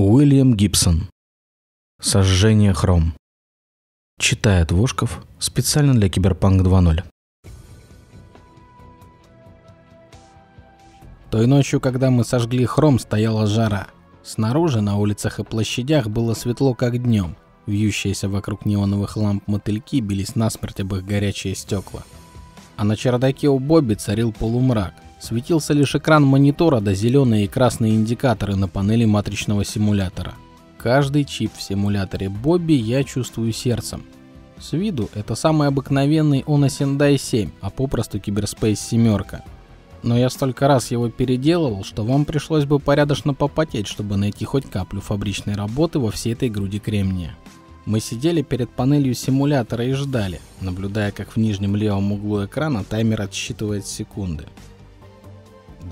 Уильям Гибсон. Сожжение хром. Читает Вошков специально для Киберпанк 2.0. Той ночью, когда мы сожгли хром, стояла жара. Снаружи, на улицах и площадях было светло, как днем. Вьющиеся вокруг неоновых ламп мотыльки бились насмерть об их горячие стекла. А на чердаке у Бобби царил полумрак. Светился лишь экран монитора да зеленые и красные индикаторы на панели матричного симулятора. Каждый чип в симуляторе Бобби я чувствую сердцем. С виду это самый обыкновенный Ono-Sendai 7, а попросту Cyberspace семерка. Но я столько раз его переделывал, что вам пришлось бы порядочно попотеть, чтобы найти хоть каплю фабричной работы во всей этой груде кремния. Мы сидели перед панелью симулятора и ждали, наблюдая, как в нижнем левом углу экрана таймер отсчитывает секунды.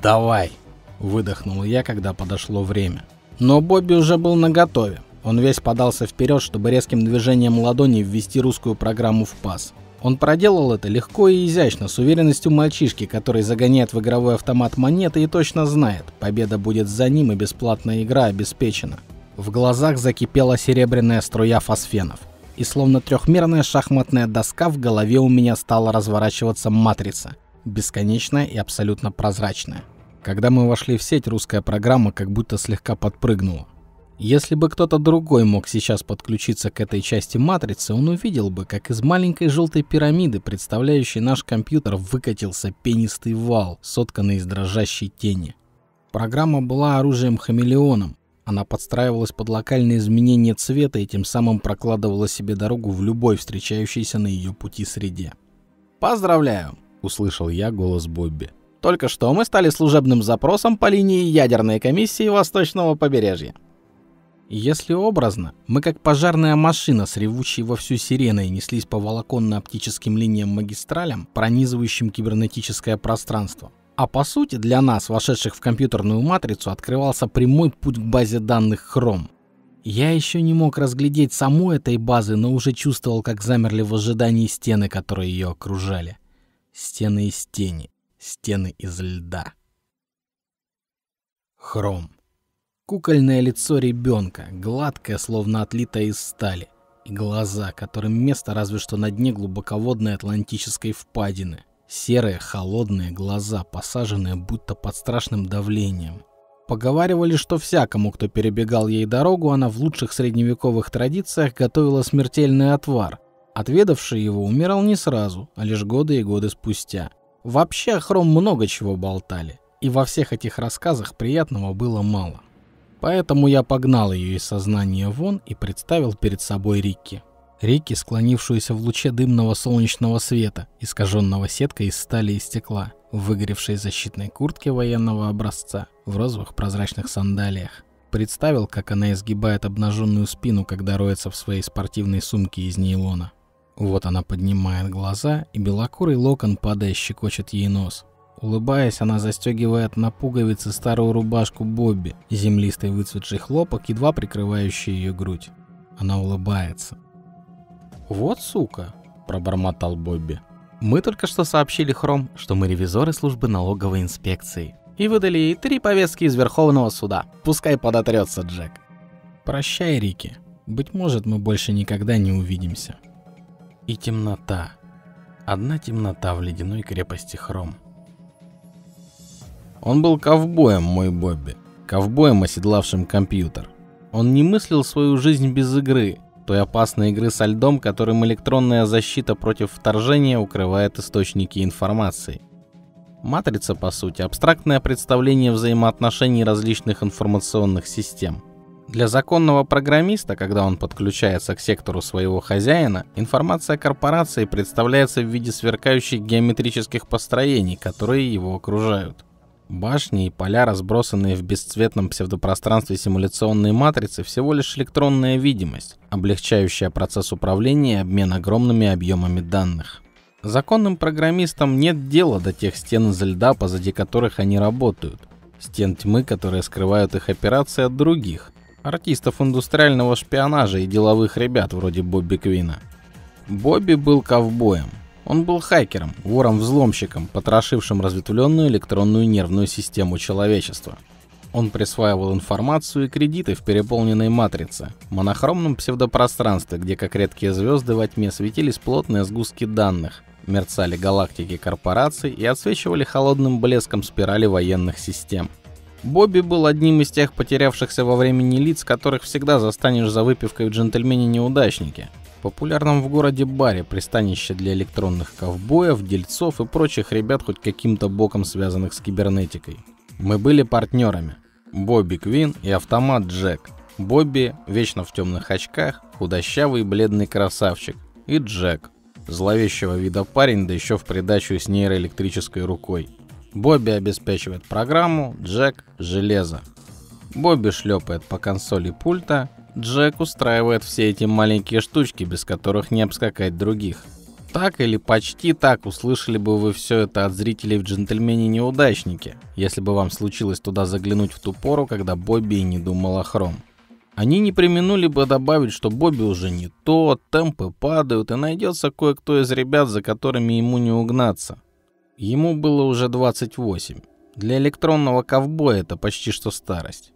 «Давай!» – выдохнул я, когда подошло время. Но Бобби уже был наготове. Он весь подался вперед, чтобы резким движением ладони ввести русскую программу в пас. Он проделал это легко и изящно, с уверенностью мальчишки, который загоняет в игровой автомат монеты и точно знает, победа будет за ним и бесплатная игра обеспечена. В глазах закипела серебряная струя фосфенов. И словно трехмерная шахматная доска в голове у меня стала разворачиваться матрица. Бесконечная и абсолютно прозрачная. Когда мы вошли в сеть, русская программа как будто слегка подпрыгнула. Если бы кто-то другой мог сейчас подключиться к этой части матрицы, он увидел бы, как из маленькой желтой пирамиды, представляющей наш компьютер, выкатился пенистый вал, сотканный из дрожащей тени. Программа была оружием-хамелеоном. Она подстраивалась под локальные изменения цвета и тем самым прокладывала себе дорогу в любой встречающейся на ее пути среде. «Поздравляю!» — услышал я голос Бобби. «Только что мы стали служебным запросом по линии ядерной комиссии Восточного побережья. Если образно, мы как пожарная машина с ревущей во всю сиреной неслись по волоконно-оптическим линиям магистралям, пронизывающим кибернетическое пространство. А по сути для нас, вошедших в компьютерную матрицу, открывался прямой путь к базе данных Chrome. Я еще не мог разглядеть саму этой базы, но уже чувствовал, как замерли в ожидании стены, которые ее окружали. Стены из тени, стены из льда. Хром. Кукольное лицо ребенка, гладкое, словно отлитое из стали, и глаза, которым место разве что на дне глубоководной атлантической впадины. Серые, холодные глаза, посаженные будто под страшным давлением. Поговаривали, что всякому, кто перебегал ей дорогу, она в лучших средневековых традициях готовила смертельный отвар. Отведавший его умирал не сразу, а лишь годы и годы спустя. Вообще о Хром много чего болтали, и во всех этих рассказах приятного было мало. Поэтому я погнал ее из сознания вон и представил перед собой Рикки. Рикки, склонившуюся в луче дымного солнечного света, искаженного сеткой из стали и стекла, выгоревшей защитной куртке военного образца, в розовых прозрачных сандалиях. Представил, как она изгибает обнаженную спину, когда роется в своей спортивной сумке из нейлона. Вот она поднимает глаза, и белокурый локон, падая, щекочет ей нос. Улыбаясь, она застегивает на пуговицы старую рубашку Бобби, землистый выцветший хлопок, едва прикрывающий ее грудь. Она улыбается. «Вот сука!» – пробормотал Бобби. «Мы только что сообщили Хром, что мы ревизоры службы налоговой инспекции. И выдали ей три повестки из Верховного суда. Пускай подотрется, Джек». «Прощай, Рики. Быть может, мы больше никогда не увидимся». И темнота. Одна темнота в ледяной крепости Хром. Он был ковбоем, мой Бобби. Ковбоем, оседлавшим компьютер. Он не мыслил свою жизнь без игры, той опасной игры со льдом, которым электронная защита против вторжения укрывает источники информации. Матрица, по сути, абстрактное представление взаимоотношений различных информационных систем. Для законного программиста, когда он подключается к сектору своего хозяина, информация корпорации представляется в виде сверкающих геометрических построений, которые его окружают. Башни и поля, разбросанные в бесцветном псевдопространстве симуляционной матрицы, всего лишь электронная видимость, облегчающая процесс управления и обмен огромными объемами данных. Законным программистам нет дела до тех стен из льда, позади которых они работают. Стен тьмы, которые скрывают их операции от других, артистов индустриального шпионажа и деловых ребят вроде Бобби Квина. Бобби был ковбоем, он был хакером, вором-взломщиком, потрошившим разветвленную электронную нервную систему человечества. Он присваивал информацию и кредиты в переполненной матрице, монохромном псевдопространстве, где как редкие звезды во тьме светились плотные сгустки данных, мерцали галактики корпораций и отсвечивали холодным блеском спирали военных систем. Бобби был одним из тех потерявшихся во времени лиц, которых всегда застанешь за выпивкой в джентльмене-неудачнике. Популярном в городе баре, пристанище для электронных ковбоев, дельцов и прочих ребят, хоть каким-то боком связанных с кибернетикой. Мы были партнерами. Бобби Квин и автомат Джек. Бобби вечно в темных очках, худощавый бледный красавчик. И Джек, зловещего вида парень, да еще в придачу с нейроэлектрической рукой. Бобби обеспечивает программу, Джек – железо. Бобби шлепает по консоли пульта, Джек устраивает все эти маленькие штучки, без которых не обскакать других. Так или почти так услышали бы вы все это от зрителей в «Джентльмене-неудачнике», если бы вам случилось туда заглянуть в ту пору, когда Бобби и не думал о Хром. Они не применули бы добавить, что Бобби уже не то, темпы падают, и найдется кое-кто из ребят, за которыми ему не угнаться. Ему было уже 28. Для электронного ковбоя это почти что старость.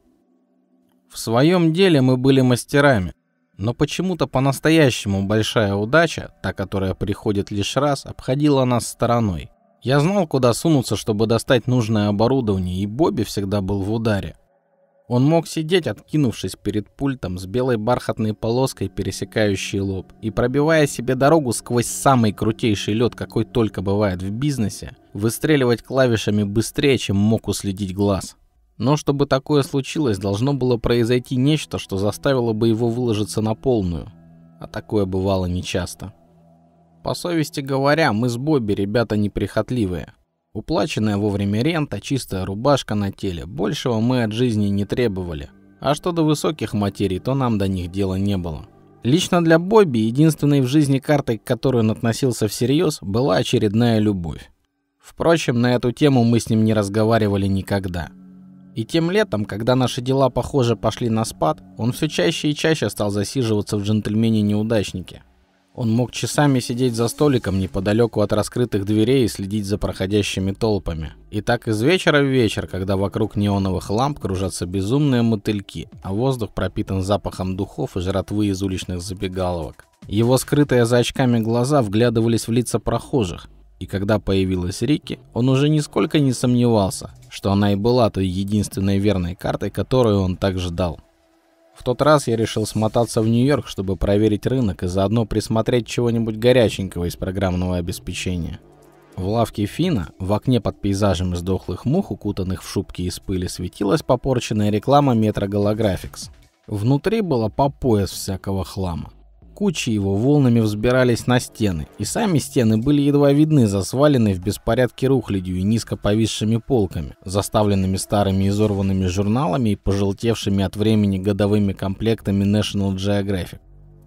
В своем деле мы были мастерами, но почему-то по-настоящему большая удача, та, которая приходит лишь раз, обходила нас стороной. Я знал, куда сунуться, чтобы достать нужное оборудование, и Бобби всегда был в ударе. Он мог сидеть, откинувшись перед пультом с белой бархатной полоской, пересекающей лоб, и пробивая себе дорогу сквозь самый крутейший лед, какой только бывает в бизнесе, выстреливать клавишами быстрее, чем мог уследить глаз. Но чтобы такое случилось, должно было произойти нечто, что заставило бы его выложиться на полную. А такое бывало нечасто. По совести говоря, мы с Бобби ребята неприхотливые. Уплаченная вовремя рента, чистая рубашка на теле. Большего мы от жизни не требовали. А что до высоких материй, то нам до них дела не было. Лично для Бобби единственной в жизни картой, к которой он относился всерьез, была очередная любовь. Впрочем, на эту тему мы с ним не разговаривали никогда. И тем летом, когда наши дела, похоже, пошли на спад, он все чаще и чаще стал засиживаться в джентльмене-неудачнике. Он мог часами сидеть за столиком неподалеку от раскрытых дверей и следить за проходящими толпами. И так из вечера в вечер, когда вокруг неоновых ламп кружатся безумные мотыльки, а воздух пропитан запахом духов и жратвы из уличных забегаловок. Его скрытые за очками глаза вглядывались в лица прохожих, и когда появилась Рики, он уже нисколько не сомневался, что она и была той единственной верной картой, которую он так ждал. В тот раз я решил смотаться в Нью-Йорк, чтобы проверить рынок и заодно присмотреть чего-нибудь горяченького из программного обеспечения. В лавке Фина, в окне под пейзажем из дохлых мух, укутанных в шубки из пыли, светилась попорченная реклама Metro Galagraphics. Внутри было по пояс всякого хлама. Кучи его волнами взбирались на стены, и сами стены были едва видны за сваленной в беспорядке рухлядью и низко повисшими полками, заставленными старыми изорванными журналами и пожелтевшими от времени годовыми комплектами National Geographic.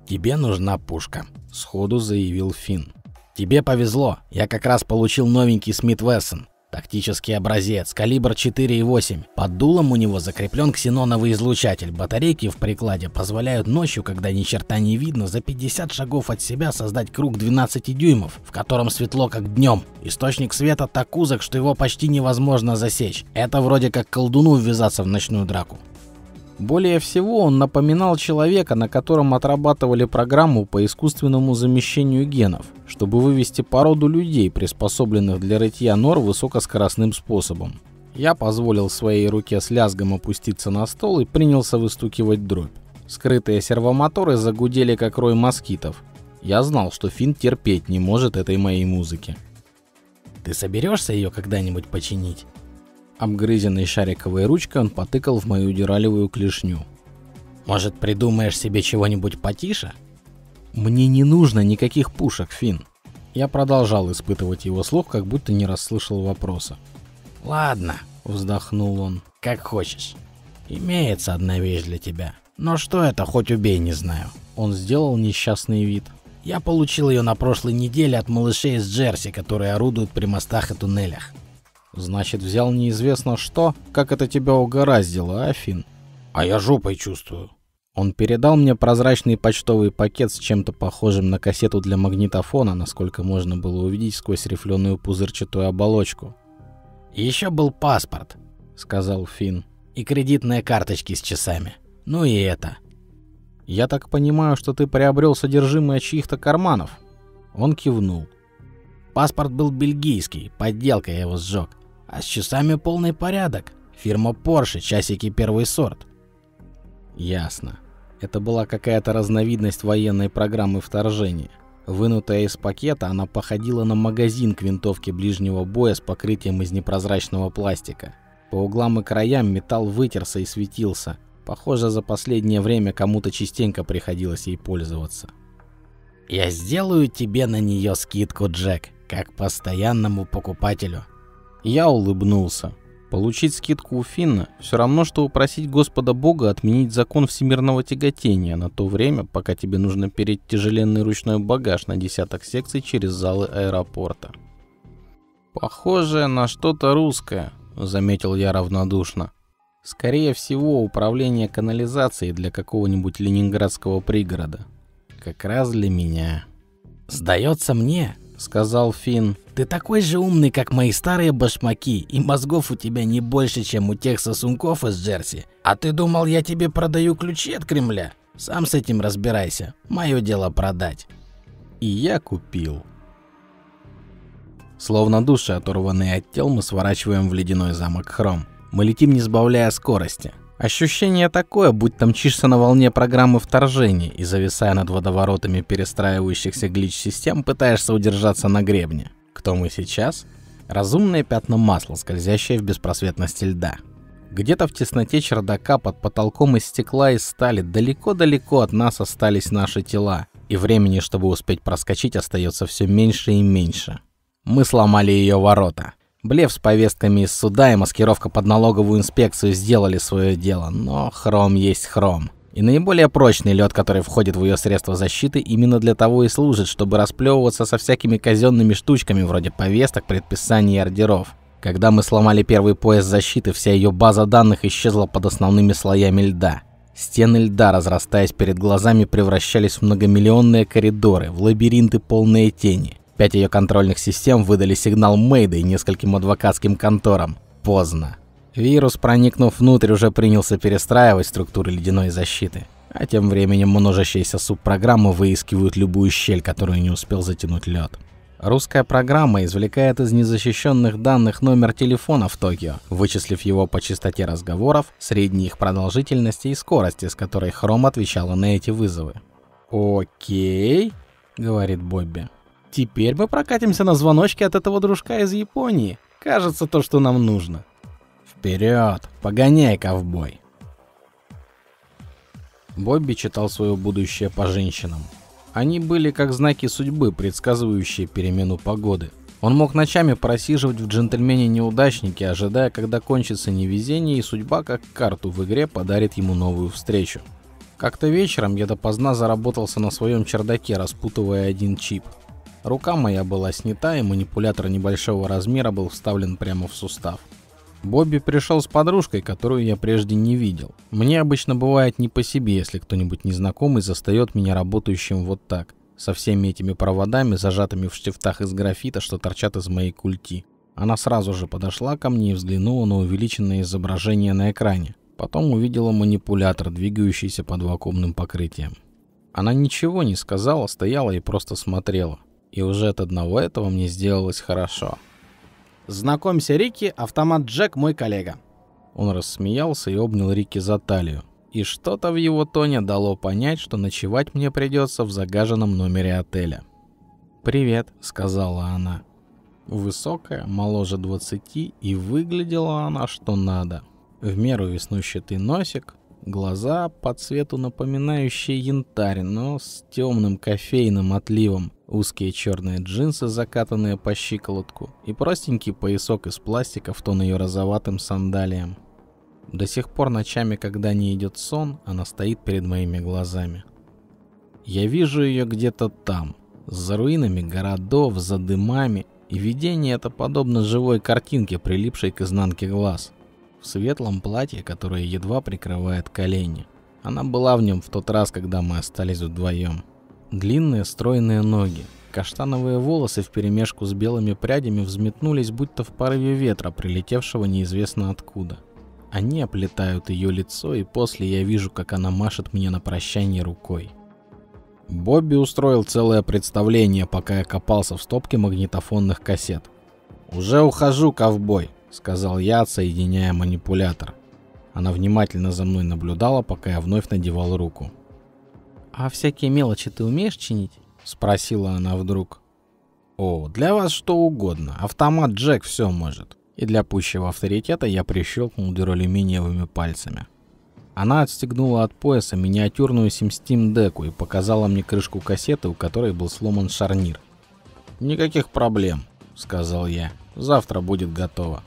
«Тебе нужна пушка», — сходу заявил Финн. «Тебе повезло, я как раз получил новенький Смит Вессон. Тактический образец, калибр 4,8. Под дулом у него закреплен ксеноновый излучатель. Батарейки в прикладе позволяют ночью, когда ни черта не видно, за 50 шагов от себя создать круг 12 дюймов, в котором светло как днем. Источник света так узок, что его почти невозможно засечь. Это вроде как колдуну ввязаться в ночную драку. Более всего он напоминал человека, на котором отрабатывали программу по искусственному замещению генов, чтобы вывести породу людей, приспособленных для рытья нор высокоскоростным способом. Я позволил своей руке с лязгом опуститься на стол и принялся выстукивать дробь. Скрытые сервомоторы загудели как рой москитов. Я знал, что Финн терпеть не может этой моей музыки. «Ты соберешься ее когда-нибудь починить?» Обгрызенной шариковой ручкой он потыкал в мою дюралевую клешню. «Может, придумаешь себе чего-нибудь потише?» «Мне не нужно никаких пушек, Фин. Я продолжал испытывать его слух, как будто не расслышал вопроса. «Ладно», — вздохнул он, — «как хочешь. Имеется одна вещь для тебя. Но что это, хоть убей, не знаю». Он сделал несчастный вид. «Я получил ее на прошлой неделе от малышей из Джерси, которые орудуют при мостах и туннелях. Значит, взял неизвестно что? Как это тебя угораздило, Афин? А я жопой чувствую. Он передал мне прозрачный почтовый пакет с чем-то похожим на кассету для магнитофона, насколько можно было увидеть сквозь рифленую пузырчатую оболочку. «Еще был паспорт», — сказал Финн. И кредитные карточки с часами. Ну и это. Я так понимаю, что ты приобрел содержимое чьих-то карманов? Он кивнул. Паспорт был бельгийский, подделка я его сжег. А с часами полный порядок. Фирма Porsche, часики первый сорт. Ясно. Это была какая-то разновидность военной программы вторжения. Вынутая из пакета, она походила на магазин к винтовке ближнего боя с покрытием из непрозрачного пластика. По углам и краям металл вытерся и светился. Похоже, за последнее время кому-то частенько приходилось ей пользоваться. «Я сделаю тебе на нее скидку, Джек, как постоянному покупателю». Я улыбнулся. Получить скидку у Финна все равно, что упросить Господа Бога отменить закон всемирного тяготения на то время, пока тебе нужно переть тяжеленный ручной багаж на десяток секций через залы аэропорта. «Похоже на что-то русское», — заметил я равнодушно. «Скорее всего, управление канализацией для какого-нибудь ленинградского пригорода. Как раз для меня». «Сдается мне», — сказал Финн, ты такой же умный, как мои старые башмаки, и мозгов у тебя не больше, чем у тех сосунков из Джерси. А ты думал, я тебе продаю ключи от Кремля? Сам с этим разбирайся. Мое дело продать. И я купил. Словно души, оторванные от тел, мы сворачиваем в ледяной замок Хром. Мы летим, не сбавляя скорости. Ощущение такое, будь там мчишься на волне программы вторжения и, зависая над водоворотами перестраивающихся глич-систем, пытаешься удержаться на гребне. Кто мы сейчас? Разумное пятно масла, скользящее в беспросветности льда. Где-то в тесноте чердака под потолком из стекла и стали далеко-далеко от нас остались наши тела, и времени, чтобы успеть проскочить, остается все меньше и меньше. Мы сломали ее ворота. Блев с повестками из суда и маскировка под налоговую инспекцию сделали свое дело, но хром есть хром. И наиболее прочный лед, который входит в ее средства защиты, именно для того и служит, чтобы расплевываться со всякими казенными штучками вроде повесток, предписаний и ордеров. Когда мы сломали первый пояс защиты, вся ее база данных исчезла под основными слоями льда. Стены льда, разрастаясь перед глазами, превращались в многомиллионные коридоры, в лабиринты полные тени. Пять ее контрольных систем выдали сигнал Мэйда и нескольким адвокатским конторам. Поздно. Вирус, проникнув внутрь, уже принялся перестраивать структуры ледяной защиты. А тем временем множащиеся субпрограммы выискивают любую щель, которую не успел затянуть лед. Русская программа извлекает из незащищенных данных номер телефона в Токио, вычислив его по частоте разговоров, средней их продолжительности и скорости, с которой Хром отвечала на эти вызовы. «Окей», — говорит Бобби. «Теперь мы прокатимся на звоночке от этого дружка из Японии. Кажется, то, что нам нужно». Вперед, погоняй, ковбой. Бобби читал свое будущее по женщинам. Они были как знаки судьбы, предсказывающие перемену погоды. Он мог ночами просиживать в джентльмене-неудачнике, ожидая, когда кончится невезение, и судьба, как карту в игре, подарит ему новую встречу. Как-то вечером я допоздна заработался на своем чердаке, распутывая один чип. Рука моя была снята, и манипулятор небольшого размера был вставлен прямо в сустав. Бобби пришел с подружкой, которую я прежде не видел. Мне обычно бывает не по себе, если кто-нибудь незнакомый застает меня работающим вот так, со всеми этими проводами, зажатыми в штифтах из графита, что торчат из моей культи. Она сразу же подошла ко мне и взглянула на увеличенное изображение на экране. Потом увидела манипулятор, двигающийся под вакуумным покрытием. Она ничего не сказала, стояла и просто смотрела. И уже от одного этого мне сделалось хорошо. «Знакомься, Рики, автомат Джек мой коллега». Он рассмеялся и обнял Рики за талию. И что-то в его тоне дало понять, что ночевать мне придется в загаженном номере отеля. «Привет», — сказала она. Высокая, моложе двадцати, и выглядела она что надо. В меру веснущатый носик, глаза по цвету напоминающие янтарь, но с темным кофейным отливом, узкие черные джинсы, закатанные по щиколотку, и простенький поясок из пластика в тон ее розоватым сандалиям. До сих пор ночами, когда не идет сон, она стоит перед моими глазами. Я вижу ее где-то там, за руинами городов, за дымами, и видение это подобно живой картинке, прилипшей к изнанке глаз. В светлом платье, которое едва прикрывает колени. Она была в нем в тот раз, когда мы остались вдвоем. Длинные стройные ноги, каштановые волосы вперемешку с белыми прядями взметнулись, будто в порыве ветра, прилетевшего неизвестно откуда. Они оплетают ее лицо, и после я вижу, как она машет мне на прощание рукой. Бобби устроил целое представление, пока я копался в стопке магнитофонных кассет. «Уже ухожу, ковбой», — сказал я, отсоединяя манипулятор. Она внимательно за мной наблюдала, пока я вновь надевал руку. «А всякие мелочи ты умеешь чинить?» — спросила она вдруг. «О, для вас что угодно. Автомат Джек все может». И для пущего авторитета я прищелкнул дюралюминиевыми пальцами. Она отстегнула от пояса миниатюрную Симстим деку и показала мне крышку кассеты, у которой был сломан шарнир. «Никаких проблем», — сказал я. «Завтра будет готово».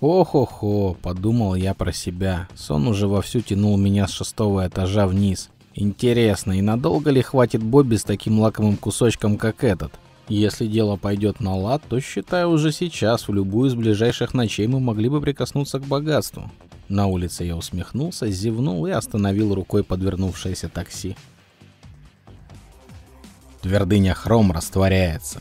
«Ох-охо», — подумал я про себя. Сон уже вовсю тянул меня с шестого этажа вниз. Интересно, и надолго ли хватит Бобби с таким лакомым кусочком, как этот? Если дело пойдет на лад, то считаю уже сейчас, в любую из ближайших ночей мы могли бы прикоснуться к богатству. На улице я усмехнулся, зевнул и остановил рукой подвернувшееся такси. Твердыня Хром растворяется.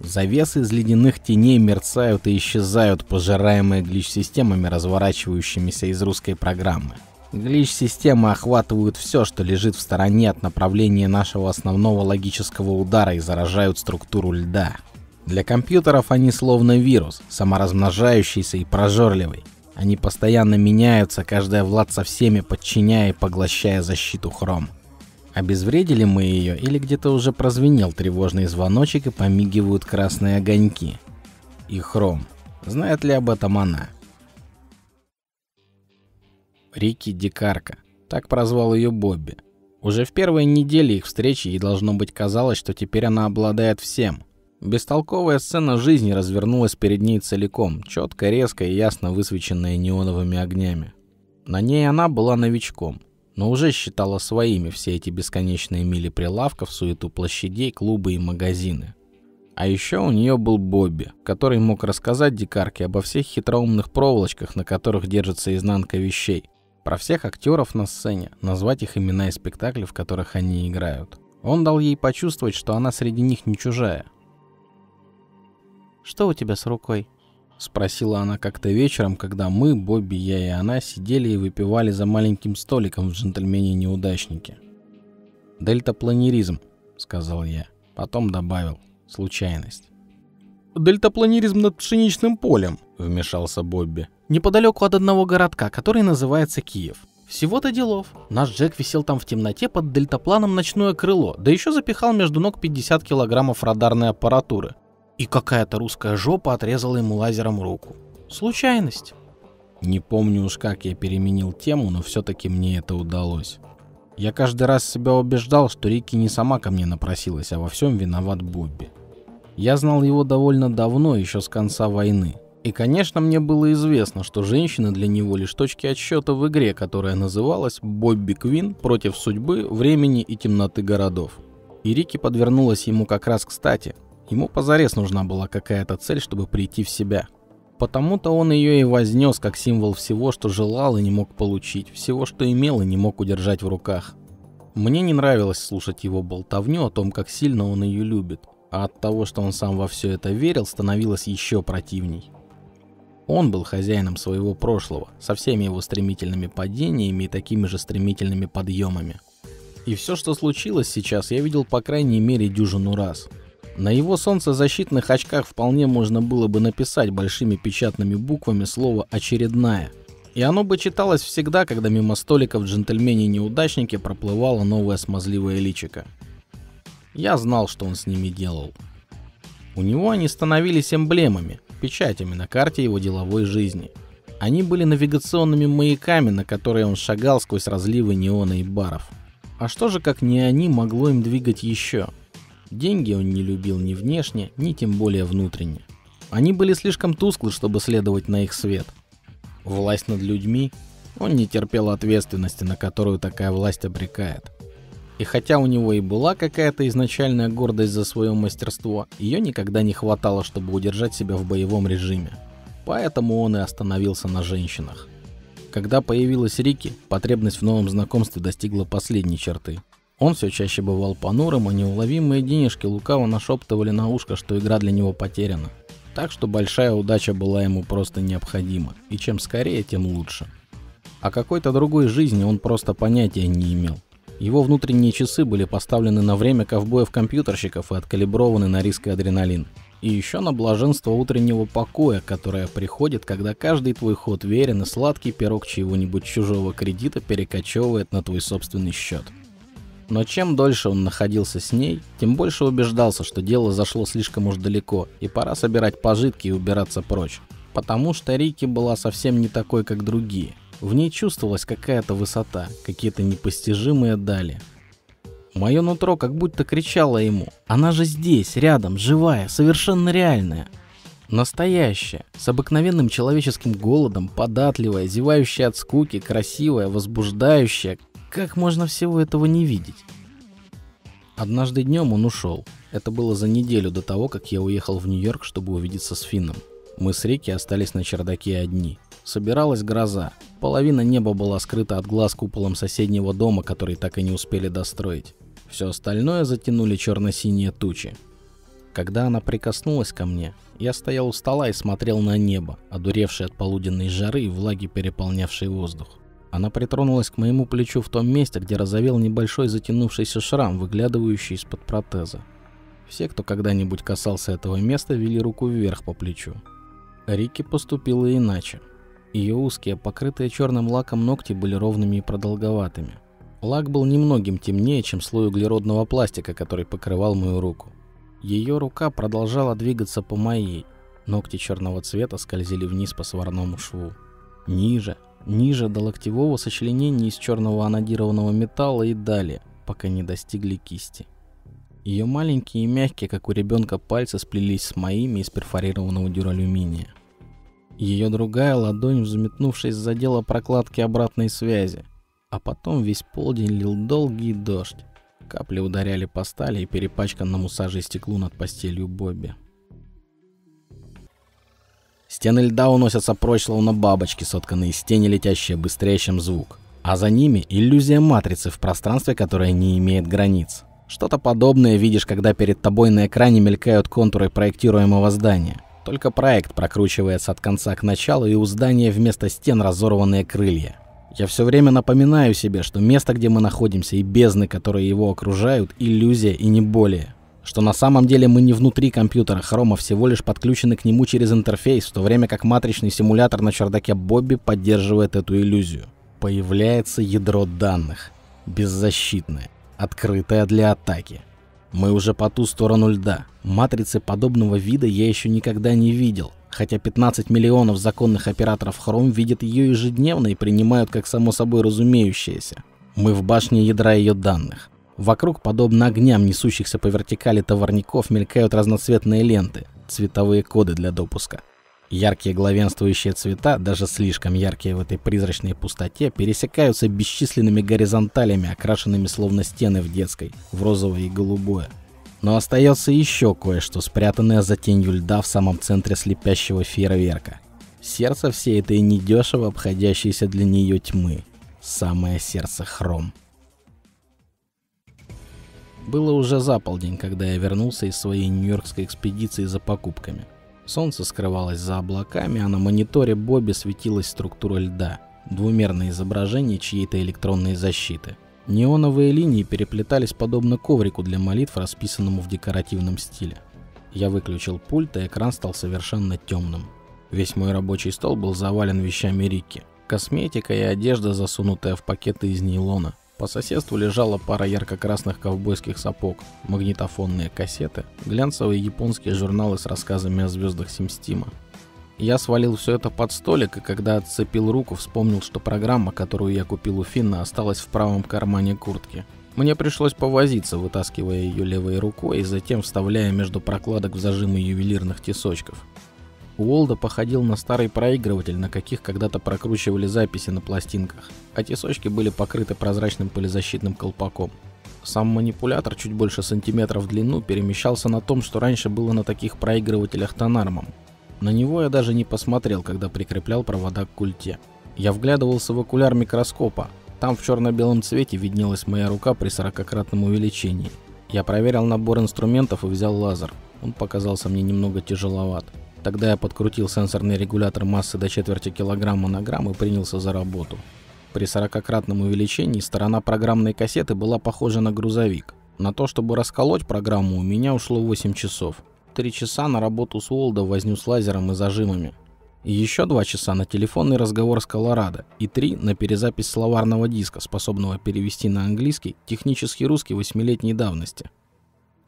Завесы из ледяных теней мерцают и исчезают, пожираемые глич-системами, разворачивающимися из русской программы. Глич-системы охватывают все, что лежит в стороне от направления нашего основного логического удара и заражают структуру льда. Для компьютеров они словно вирус, саморазмножающийся и прожорливый. Они постоянно меняются, каждая влад со всеми подчиняя и поглощая защиту Хром. Обезвредили мы ее или где-то уже прозвенел тревожный звоночек и помигивают красные огоньки. И Хром. Знает ли об этом она? Рики Дикарка. Так прозвал ее Бобби. Уже в первой неделе их встречи ей должно быть казалось, что теперь она обладает всем. Бестолковая сцена жизни развернулась перед ней целиком, четко, резко и ясно высвеченная неоновыми огнями. На ней она была новичком, но уже считала своими все эти бесконечные мили прилавков, суету площадей, клубы и магазины. А еще у нее был Бобби, который мог рассказать дикарке обо всех хитроумных проволочках, на которых держится изнанка вещей, про всех актеров на сцене, назвать их имена и спектакли, в которых они играют. Он дал ей почувствовать, что она среди них не чужая, что у тебя с рукой?» Спросила она как-то вечером, когда мы, Бобби, я и она, сидели и выпивали за маленьким столиком в «Джентльмене-неудачнике». «Дельтапланеризм», — сказал я. Потом добавил. «Случайность». «Дельтапланеризм над пшеничным полем», — вмешался Бобби. «Неподалеку от одного городка, который называется Киев. Всего-то делов. Наш Джек висел там в темноте под дельтапланом ночное крыло, да еще запихал между ног 50 килограммов радарной аппаратуры и какая-то русская жопа отрезала ему лазером руку. Случайность. Не помню уж как я переменил тему, но все-таки мне это удалось. Я каждый раз себя убеждал, что Рики не сама ко мне напросилась, а во всем виноват Бобби. Я знал его довольно давно, еще с конца войны. И, конечно, мне было известно, что женщина для него лишь точки отсчета в игре, которая называлась «Бобби Квин против судьбы, времени и темноты городов». И Рики подвернулась ему как раз кстати – Ему позарез нужна была какая-то цель, чтобы прийти в себя. Потому-то он ее и вознес как символ всего, что желал и не мог получить, всего, что имел и не мог удержать в руках. Мне не нравилось слушать его болтовню о том, как сильно он ее любит, а от того, что он сам во все это верил, становилось еще противней. Он был хозяином своего прошлого, со всеми его стремительными падениями и такими же стремительными подъемами. И все, что случилось сейчас, я видел по крайней мере дюжину раз – на его солнцезащитных очках вполне можно было бы написать большими печатными буквами слово «очередная». И оно бы читалось всегда, когда мимо столика в джентльмене-неудачнике проплывало новое смазливое личико. Я знал, что он с ними делал. У него они становились эмблемами, печатями на карте его деловой жизни. Они были навигационными маяками, на которые он шагал сквозь разливы неона и баров. А что же, как не они, могло им двигать еще? Деньги он не любил ни внешне, ни тем более внутренне. Они были слишком тусклы, чтобы следовать на их свет. Власть над людьми он не терпел ответственности, на которую такая власть обрекает. И хотя у него и была какая-то изначальная гордость за свое мастерство, ее никогда не хватало, чтобы удержать себя в боевом режиме. Поэтому он и остановился на женщинах. Когда появилась Рики, потребность в новом знакомстве достигла последней черты. Он все чаще бывал понурым, а неуловимые денежки лукаво нашептывали на ушко, что игра для него потеряна. Так что большая удача была ему просто необходима, и чем скорее, тем лучше. О какой-то другой жизни он просто понятия не имел. Его внутренние часы были поставлены на время ковбоев-компьютерщиков и откалиброваны на риск и адреналин. И еще на блаженство утреннего покоя, которое приходит, когда каждый твой ход верен и сладкий пирог чьего-нибудь чужого кредита перекочевывает на твой собственный счет. Но чем дольше он находился с ней, тем больше убеждался, что дело зашло слишком уж далеко, и пора собирать пожитки и убираться прочь. Потому что Рики была совсем не такой, как другие – в ней чувствовалась какая-то высота, какие-то непостижимые дали. Мое нутро как будто кричало ему. Она же здесь, рядом, живая, совершенно реальная. Настоящая, с обыкновенным человеческим голодом, податливая, зевающая от скуки, красивая, возбуждающая. Как можно всего этого не видеть? Однажды днем он ушел. Это было за неделю до того, как я уехал в Нью-Йорк, чтобы увидеться с Финном. Мы с Рики остались на чердаке одни. Собиралась гроза. Половина неба была скрыта от глаз куполом соседнего дома, который так и не успели достроить. Все остальное затянули черно-синие тучи. Когда она прикоснулась ко мне, я стоял у стола и смотрел на небо, одуревшее от полуденной жары и влаги, переполнявшей воздух. Она притронулась к моему плечу в том месте, где разовел небольшой затянувшийся шрам, выглядывающий из-под протеза. Все, кто когда-нибудь касался этого места, вели руку вверх по плечу. Рики поступила иначе. Ее узкие, покрытые черным лаком ногти были ровными и продолговатыми. Лак был немногим темнее, чем слой углеродного пластика, который покрывал мою руку. Ее рука продолжала двигаться по моей. Ногти черного цвета скользили вниз по сварному шву. Ниже, ниже до локтевого сочленения из черного анодированного металла и далее, пока не достигли кисти. Ее маленькие и мягкие, как у ребенка, пальцы сплелись с моими из перфорированного дюралюминия. Ее другая ладонь, взметнувшись, задела прокладки обратной связи. А потом весь полдень лил долгий дождь. Капли ударяли по стали и перепачканному сажей стеклу над постелью Бобби. Стены льда уносятся прочь, словно бабочки, сотканные из тени, летящие быстрее, чем звук. А за ними иллюзия матрицы в пространстве, которое не имеет границ. Что-то подобное видишь, когда перед тобой на экране мелькают контуры проектируемого здания. Только проект прокручивается от конца к началу, и у здания вместо стен разорванные крылья. Я все время напоминаю себе, что место, где мы находимся, и бездны, которые его окружают, иллюзия и не более. Что на самом деле мы не внутри компьютера Хрома, всего лишь подключены к нему через интерфейс, в то время как матричный симулятор на чердаке Бобби поддерживает эту иллюзию. Появляется ядро данных. Беззащитное. Открытое для атаки. Мы уже по ту сторону льда. Матрицы подобного вида я еще никогда не видел, хотя 15 миллионов законных операторов Chrome видят ее ежедневно и принимают как само собой разумеющееся. Мы в башне ядра ее данных. Вокруг, подобно огням, несущихся по вертикали товарников, мелькают разноцветные ленты, цветовые коды для допуска. Яркие главенствующие цвета, даже слишком яркие в этой призрачной пустоте, пересекаются бесчисленными горизонталями, окрашенными словно стены в детской, в розовое и голубое. Но остается еще кое-что, спрятанное за тенью льда в самом центре слепящего фейерверка. Сердце всей этой недешево обходящейся для нее тьмы. Самое сердце Хром. Было уже за полдень, когда я вернулся из своей нью-йоркской экспедиции за покупками – Солнце скрывалось за облаками, а на мониторе Бобби светилась структура льда, двумерное изображение чьей-то электронной защиты. Неоновые линии переплетались подобно коврику для молитв, расписанному в декоративном стиле. Я выключил пульт, и экран стал совершенно темным. Весь мой рабочий стол был завален вещами Рики. Косметика и одежда, засунутая в пакеты из нейлона. По соседству лежала пара ярко-красных ковбойских сапог, магнитофонные кассеты, глянцевые японские журналы с рассказами о звездах Симстима. Я свалил все это под столик, и когда отцепил руку, вспомнил, что программа, которую я купил у Финна, осталась в правом кармане куртки. Мне пришлось повозиться, вытаскивая ее левой рукой и затем вставляя между прокладок в зажимы ювелирных тесочков. Уолда походил на старый проигрыватель, на каких когда-то прокручивали записи на пластинках, а тесочки были покрыты прозрачным полизащитным колпаком. Сам манипулятор, чуть больше сантиметра в длину, перемещался на том, что раньше было на таких проигрывателях тонармом. На него я даже не посмотрел, когда прикреплял провода к культе. Я вглядывался в окуляр микроскопа. Там в черно-белом цвете виднелась моя рука при 40-кратном увеличении. Я проверил набор инструментов и взял лазер. Он показался мне немного тяжеловат. Тогда я подкрутил сенсорный регулятор массы до четверти килограмма на грамм и принялся за работу. При 40-кратном увеличении сторона программной кассеты была похожа на грузовик. На то, чтобы расколоть программу, у меня ушло 8 часов. 3 часа на работу с Уолда, возню с лазером и зажимами. Еще 2 часа на телефонный разговор с Колорадо. И 3 на перезапись словарного диска, способного перевести на английский технический русский восьмилетней давности.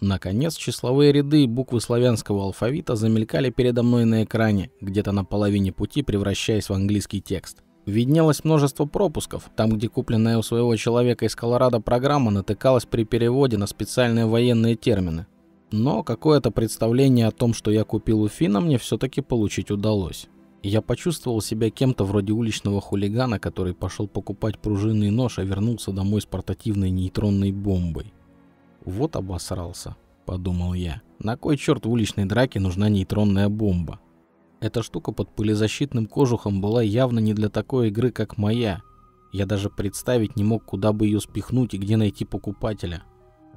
Наконец, числовые ряды и буквы славянского алфавита замелькали передо мной на экране, где-то на половине пути превращаясь в английский текст. Виднелось множество пропусков, там, где купленная у своего человека из Колорадо программа натыкалась при переводе на специальные военные термины. Но какое-то представление о том, что я купил у Фина, мне все-таки получить удалось. Я почувствовал себя кем-то вроде уличного хулигана, который пошел покупать пружинный нож, а вернулся домой с портативной нейтронной бомбой. Вот обосрался, подумал я. На кой черт в уличной драке нужна нейтронная бомба? Эта штука под пылезащитным кожухом была явно не для такой игры, как моя. Я даже представить не мог, куда бы ее спихнуть и где найти покупателя.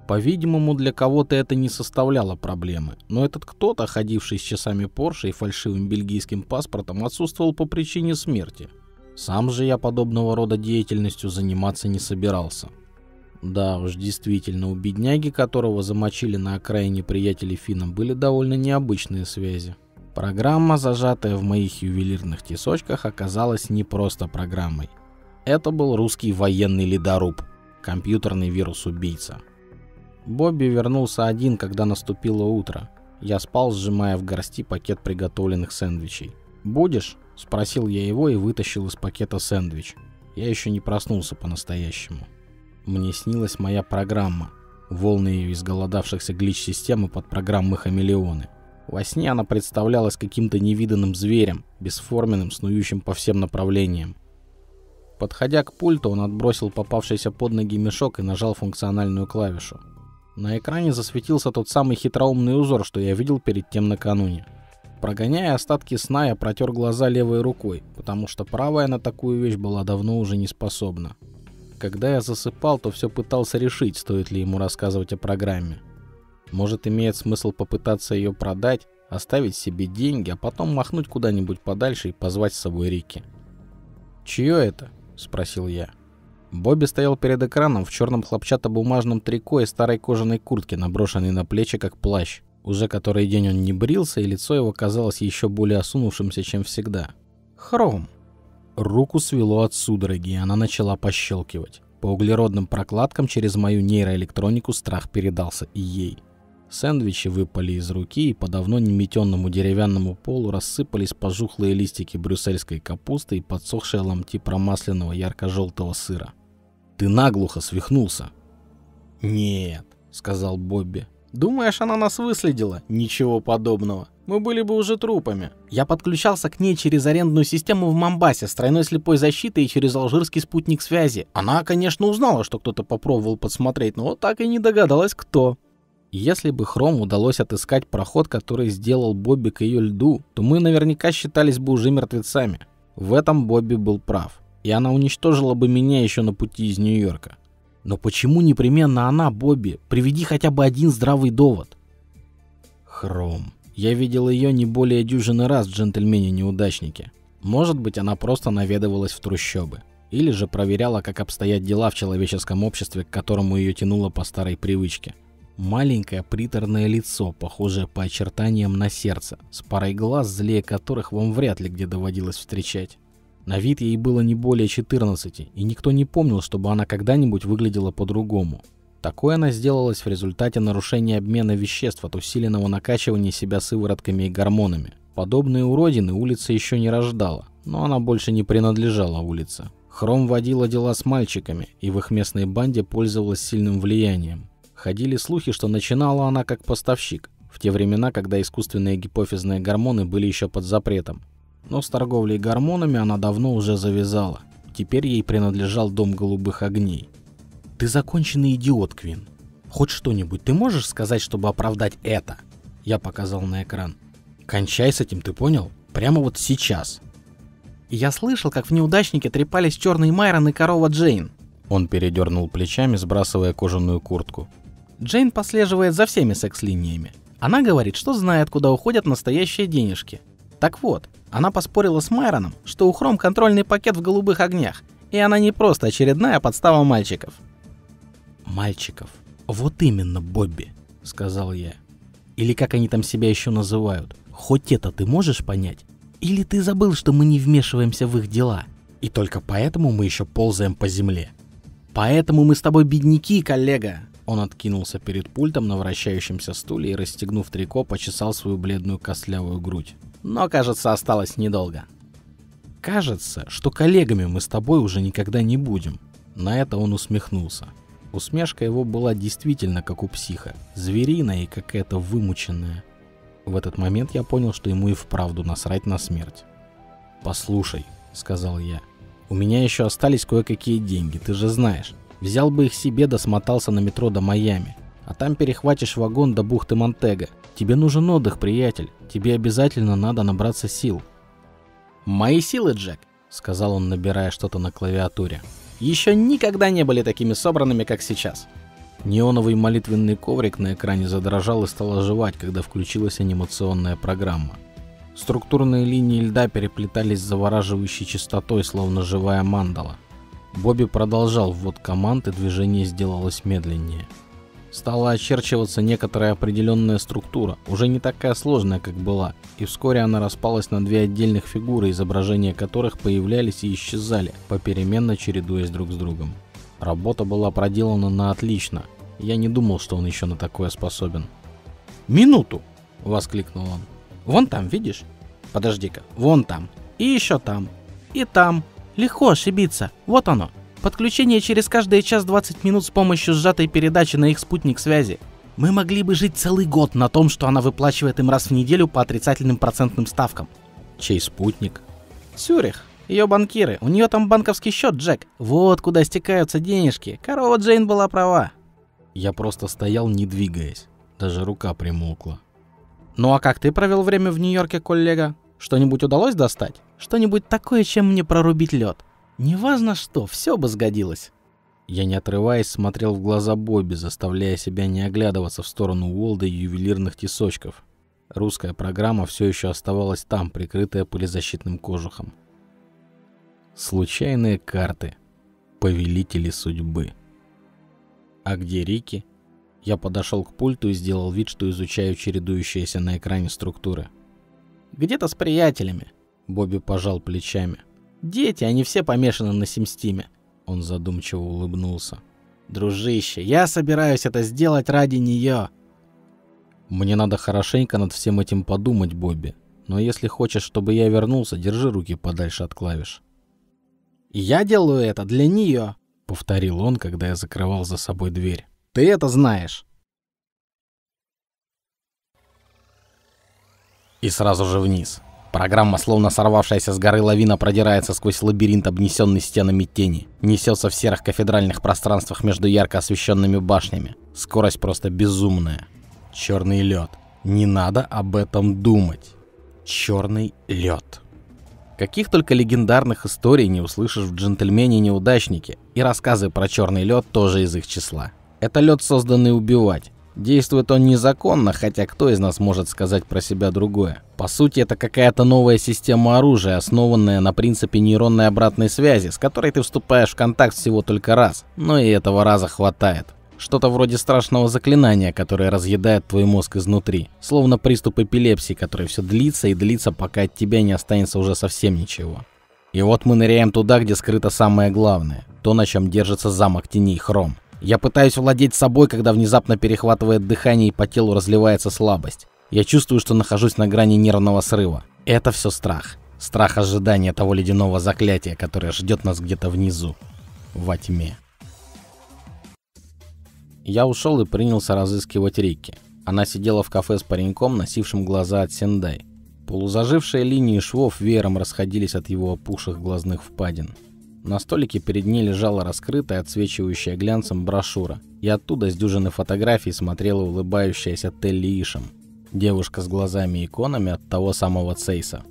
По-видимому, для кого-то это не составляло проблемы, но этот кто-то, ходивший с часами Порше и фальшивым бельгийским паспортом, отсутствовал по причине смерти. Сам же я подобного рода деятельностью заниматься не собирался. Да уж, действительно, у бедняги, которого замочили на окраине приятелей Финна, были довольно необычные связи. Программа, зажатая в моих ювелирных тесочках, оказалась не просто программой. Это был русский военный ледоруб, компьютерный вирус-убийца. Бобби вернулся один, когда наступило утро. Я спал, сжимая в горсти пакет приготовленных сэндвичей. «Будешь?» – спросил я его и вытащил из пакета сэндвич. Я еще не проснулся по-настоящему. Мне снилась моя программа. Волны ее изголодавшихся глич-системы под программы хамелеоны. Во сне она представлялась каким-то невиданным зверем, бесформенным, снующим по всем направлениям. Подходя к пульту, он отбросил попавшийся под ноги мешок и нажал функциональную клавишу. На экране засветился тот самый хитроумный узор, что я видел перед тем накануне. Прогоняя остатки сна, я протер глаза левой рукой, потому что правая на такую вещь была давно уже не способна. Когда я засыпал, то все пытался решить, стоит ли ему рассказывать о программе. Может, имеет смысл попытаться ее продать, оставить себе деньги, а потом махнуть куда-нибудь подальше и позвать с собой Рики. «Чье это?» — спросил я. Бобби стоял перед экраном в черном хлопчатобумажном трико и старой кожаной куртке, наброшенной на плечи как плащ. Уже который день он не брился, и лицо его казалось еще более осунувшимся, чем всегда. «Хром!» Руку свело от судороги, и она начала пощелкивать. По углеродным прокладкам через мою нейроэлектронику страх передался и ей. Сэндвичи выпали из руки, и по давно неметенному деревянному полу рассыпались пожухлые листики брюссельской капусты и подсохшие ломти промасленного ярко-желтого сыра. «Ты наглухо свихнулся!» «Нет», — сказал Бобби. «Думаешь, она нас выследила? Ничего подобного. Мы были бы уже трупами. Я подключался к ней через арендную систему в Мамбасе с тройной слепой защитой и через алжирский спутник связи. Она, конечно, узнала, что кто-то попробовал подсмотреть, но так и не догадалась, кто. Если бы Хром удалось отыскать проход, который сделал Бобби к ее льду, то мы наверняка считались бы уже мертвецами. В этом Бобби был прав. И она уничтожила бы меня еще на пути из Нью-Йорка. Но почему непременно она, Бобби? Приведи хотя бы один здравый довод. Хром. Я видел ее не более дюжины раз в «Джентльмене-неудачнике». Может быть, она просто наведывалась в трущобы. Или же проверяла, как обстоят дела в человеческом обществе, к которому ее тянуло по старой привычке. Маленькое приторное лицо, похожее по очертаниям на сердце, с парой глаз, злее которых вам вряд ли где доводилось встречать. На вид ей было не более 14, и никто не помнил, чтобы она когда-нибудь выглядела по-другому. Такое она сделалась в результате нарушения обмена веществ от усиленного накачивания себя сыворотками и гормонами. Подобные уродины улица еще не рождала, но она больше не принадлежала улице. Хром водила дела с мальчиками, и в их местной банде пользовалась сильным влиянием. Ходили слухи, что начинала она как поставщик, в те времена, когда искусственные гипофизные гормоны были еще под запретом. Но с торговлей гормонами она давно уже завязала. Теперь ей принадлежал дом голубых огней. Ты законченный идиот, Квин. Хоть что-нибудь ты можешь сказать, чтобы оправдать это? Я показал на экран. Кончай с этим, ты понял? Прямо вот сейчас. Я слышал, как в неудачнике трепались черный Майрон и корова Джейн. Он передернул плечами, сбрасывая кожаную куртку. Джейн послеживает за всеми секс-линиями. Она говорит, что знает, куда уходят настоящие денежки. Так вот, она поспорила с Майроном, что у Хром контрольный пакет в голубых огнях, и она не просто очередная подстава мальчиков. Мальчиков. Вот именно, Бобби, сказал я. Или как они там себя еще называют. Хоть это ты можешь понять? Или ты забыл, что мы не вмешиваемся в их дела? И только поэтому мы еще ползаем по земле. Поэтому мы с тобой бедняки, коллега. Он откинулся перед пультом на вращающемся стуле и, расстегнув трико, почесал свою бледную костлявую грудь. Но, кажется, осталось недолго. Кажется, что коллегами мы с тобой уже никогда не будем. На это он усмехнулся. Усмешка его была действительно как у психа, звериная и какая-то вымученная. В этот момент я понял, что ему и вправду насрать на смерть. «Послушай», — сказал я, — «у меня еще остались кое-какие деньги, ты же знаешь. Взял бы их себе да смотался на метро до Майами. А там перехватишь вагон до бухты Монтега. Тебе нужен отдых, приятель. Тебе обязательно надо набраться сил. «Мои силы, Джек», — сказал он, набирая что-то на клавиатуре, — «еще никогда не были такими собранными, как сейчас». Неоновый молитвенный коврик на экране задрожал и стал оживать, когда включилась анимационная программа. Структурные линии льда переплетались с завораживающей частотой, словно живая мандала. Бобби продолжал ввод команд, и движение сделалось медленнее. Стала очерчиваться некоторая определенная структура, уже не такая сложная, как была, и вскоре она распалась на две отдельных фигуры, изображения которых появлялись и исчезали, попеременно чередуясь друг с другом. Работа была проделана на отлично. Я не думал, что он еще на такое способен. «Минуту!» — воскликнул он. «Вон там, видишь? Подожди-ка, вон там. И еще там. И там. Легко ошибиться. Вот оно. Подключение через каждые час 20 минут с помощью сжатой передачи на их спутник связи. Мы могли бы жить целый год на том, что она выплачивает им раз в неделю по отрицательным процентным ставкам. Чей спутник? Цюрих. Ее банкиры. У нее там банковский счет, Джек. Вот куда стекаются денежки. Корова Джейн была права. Я просто стоял, не двигаясь. Даже рука примолкла. Ну а как ты провел время в Нью-Йорке, коллега? Что-нибудь удалось достать? Что-нибудь такое, чем мне прорубить лед? Неважно что, все бы сгодилось. Я не отрываясь смотрел в глаза Бобби, заставляя себя не оглядываться в сторону Уолда и ювелирных тесочков. Русская программа все еще оставалась там, прикрытая пылезащитным кожухом. Случайные карты. Повелители судьбы. А где Рики? Я подошел к пульту и сделал вид, что изучаю чередующиеся на экране структуры. Где-то с приятелями. Бобби пожал плечами. Дети, они все помешаны на Симстиме. Он задумчиво улыбнулся. Дружище, я собираюсь это сделать ради нее. Мне надо хорошенько над всем этим подумать, Бобби. Но если хочешь, чтобы я вернулся, держи руки подальше от клавиш. Я делаю это для нее, повторил он, когда я закрывал за собой дверь. Ты это знаешь. И сразу же вниз. Программа, словно сорвавшаяся с горы лавина, продирается сквозь лабиринт, обнесенный стенами тени. Несется в серых кафедральных пространствах между ярко освещенными башнями. Скорость просто безумная. Черный лед. Не надо об этом думать. Черный лед. Каких только легендарных историй не услышишь в «Джентльмене-неудачнике», и рассказы про черный лед тоже из их числа. Это лед, созданный убивать. Действует он незаконно, хотя кто из нас может сказать про себя другое? По сути, это какая-то новая система оружия, основанная на принципе нейронной обратной связи, с которой ты вступаешь в контакт всего только раз. Но и этого раза хватает. Что-то вроде страшного заклинания, которое разъедает твой мозг изнутри. Словно приступ эпилепсии, который все длится и длится, пока от тебя не останется уже совсем ничего. И вот мы ныряем туда, где скрыто самое главное. То, на чем держится замок теней Хром. Я пытаюсь владеть собой, когда внезапно перехватывает дыхание и по телу разливается слабость. Я чувствую, что нахожусь на грани нервного срыва. Это все страх. Страх ожидания того ледяного заклятия, которое ждет нас где-то внизу. Во тьме. Я ушел и принялся разыскивать Рикки. Она сидела в кафе с пареньком, носившим глаза от Сендай. Полузажившие линии швов веером расходились от его опухших глазных впадин. На столике перед ней лежала раскрытая, отсвечивающая глянцем брошюра, и оттуда с дюжины фотографий смотрела улыбающаяся Телли Ишем, девушка с глазами-иконами от того самого Цейса.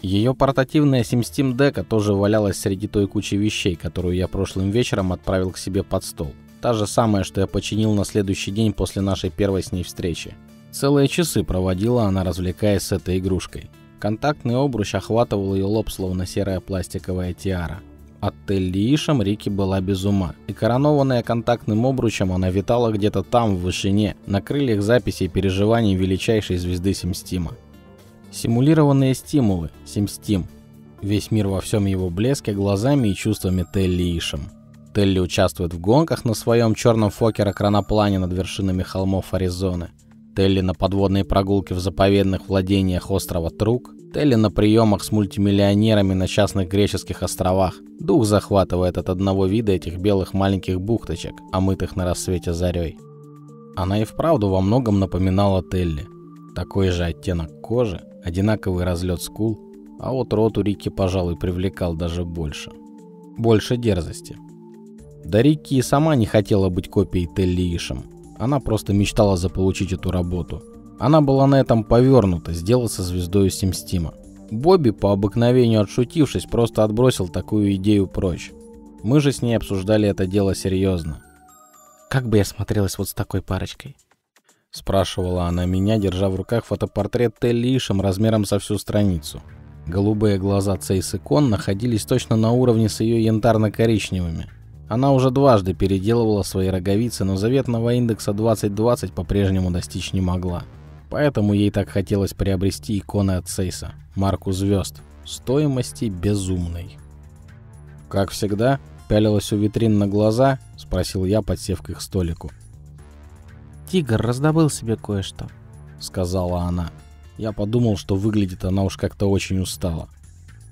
Ее портативная SimSteam дека тоже валялась среди той кучи вещей, которую я прошлым вечером отправил к себе под стол. Та же самая, что я починил на следующий день после нашей первой с ней встречи. Целые часы проводила она, развлекаясь с этой игрушкой. Контактный обруч охватывал ее лоб, словно серая пластиковая тиара. От Телли Рики была без ума, и коронованная контактным обручем она витала где-то там, в вышине, на крыльях записей переживаний величайшей звезды Симстима. Симулированные стимулы, Симстим. Весь мир во всем его блеске глазами и чувствами Телли Ишем. Телли участвует в гонках на своем черном фокера-краноплане над вершинами холмов Аризоны – Телли на подводной прогулке в заповедных владениях острова Трук, Телли на приемах с мультимиллионерами на частных греческих островах. Дух захватывает от одного вида этих белых маленьких бухточек, омытых на рассвете зарей. Она и вправду во многом напоминала Телли. Такой же оттенок кожи, одинаковый разлет скул, а вот рот у Рики, пожалуй, привлекал даже больше. Больше дерзости. Да Рики и сама не хотела быть копией Телли Ишем – она просто мечтала заполучить эту работу. Она была на этом повернута, сделаться звездой Симстима. Бобби, по обыкновению отшутившись, просто отбросил такую идею прочь. Мы же с ней обсуждали это дело серьезно. «Как бы я смотрелась вот с такой парочкой?» Спрашивала она меня, держа в руках фотопортрет Телли Ишем размером со всю страницу. Голубые глаза Цейс и Кон находились точно на уровне с ее янтарно-коричневыми. Она уже дважды переделывала свои роговицы, но заветного индекса 2020 по-прежнему достичь не могла. Поэтому ей так хотелось приобрести иконы от Сейса, марку звезд, стоимости безумной. Как всегда, пялилась у витрин на глаза, спросил я, подсев к их столику. «Тигр раздобыл себе кое-что», — сказала она. Я подумал, что выглядит она уж как-то очень устала.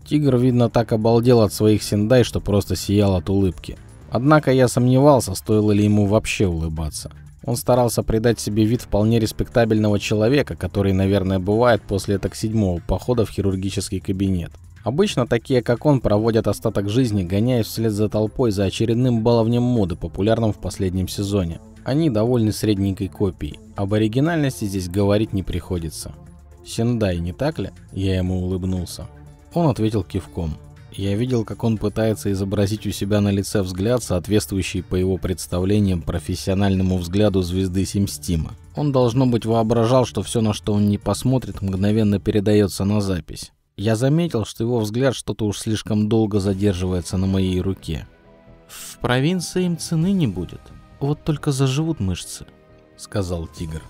Тигр, видно, так обалдел от своих синдай, что просто сиял от улыбки. Однако я сомневался, стоило ли ему вообще улыбаться. Он старался придать себе вид вполне респектабельного человека, который, наверное, бывает после так седьмого похода в хирургический кабинет. Обычно такие, как он, проводят остаток жизни, гоняясь вслед за толпой за очередным баловнем моды, популярным в последнем сезоне. Они довольны средненькой копией. Об оригинальности здесь говорить не приходится. «Сендай, не так ли?» Я ему улыбнулся. Он ответил кивком. Я видел, как он пытается изобразить у себя на лице взгляд, соответствующий по его представлениям профессиональному взгляду звезды Симстима. Он, должно быть, воображал, что все, на что он не посмотрит, мгновенно передается на запись. Я заметил, что его взгляд что-то уж слишком долго задерживается на моей руке. «В провинции им цены не будет. Вот только заживут мышцы», — сказал тигр.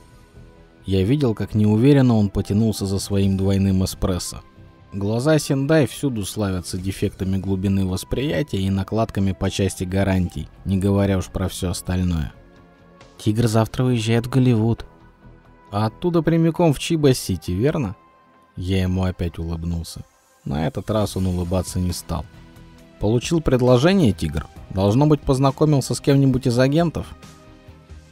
Я видел, как неуверенно он потянулся за своим двойным эспрессо. Глаза Сендай всюду славятся дефектами глубины восприятия и накладками по части гарантий, не говоря уж про все остальное. Тигр завтра уезжает в Голливуд. А оттуда прямиком в Чиба-Сити, верно? Я ему опять улыбнулся. На этот раз он улыбаться не стал. Получил предложение, Тигр? Должно быть, познакомился с кем-нибудь из агентов?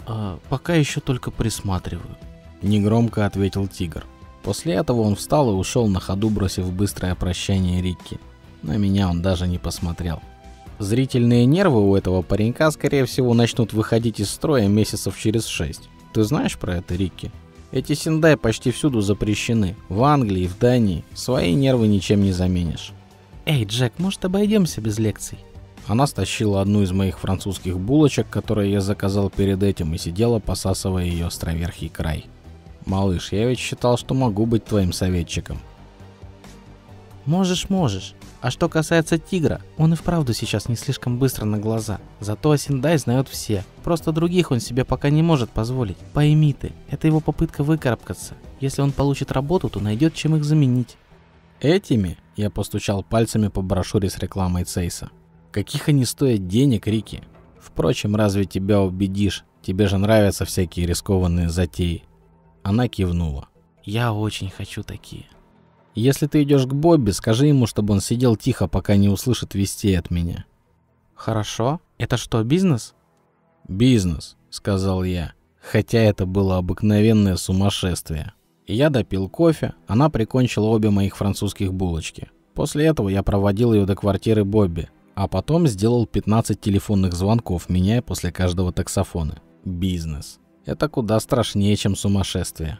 А, пока еще только присматриваю. Негромко ответил Тигр. После этого он встал и ушел на ходу, бросив быстрое прощание Рикки. На меня он даже не посмотрел. Зрительные нервы у этого паренька, скорее всего, начнут выходить из строя месяцев через шесть. Ты знаешь про это, Рикки? Эти синдай почти всюду запрещены. В Англии, в Дании. Свои нервы ничем не заменишь. Эй, Джек, может обойдемся без лекций? Она стащила одну из моих французских булочек, которые я заказал перед этим, и сидела, посасывая ее островерхий край. Малыш, я ведь считал, что могу быть твоим советчиком. Можешь, можешь. А что касается тигра, он и вправду сейчас не слишком быстро на глаза. Зато Асиндай знают все. Просто других он себе пока не может позволить. Пойми ты, это его попытка выкарабкаться. Если он получит работу, то найдет чем их заменить. Этими? Я постучал пальцами по брошюре с рекламой Цейса. Каких они стоят денег, Рики? Впрочем, разве тебя убедишь? Тебе же нравятся всякие рискованные затеи. Она кивнула. «Я очень хочу такие». «Если ты идешь к Бобби, скажи ему, чтобы он сидел тихо, пока не услышит вестей от меня». «Хорошо. Это что, бизнес?» «Бизнес», — сказал я, хотя это было обыкновенное сумасшествие. Я допил кофе, она прикончила обе моих французских булочки. После этого я проводил ее до квартиры Бобби, а потом сделал 15 телефонных звонков, меняя после каждого таксофона. Бизнес. Это куда страшнее, чем сумасшествие.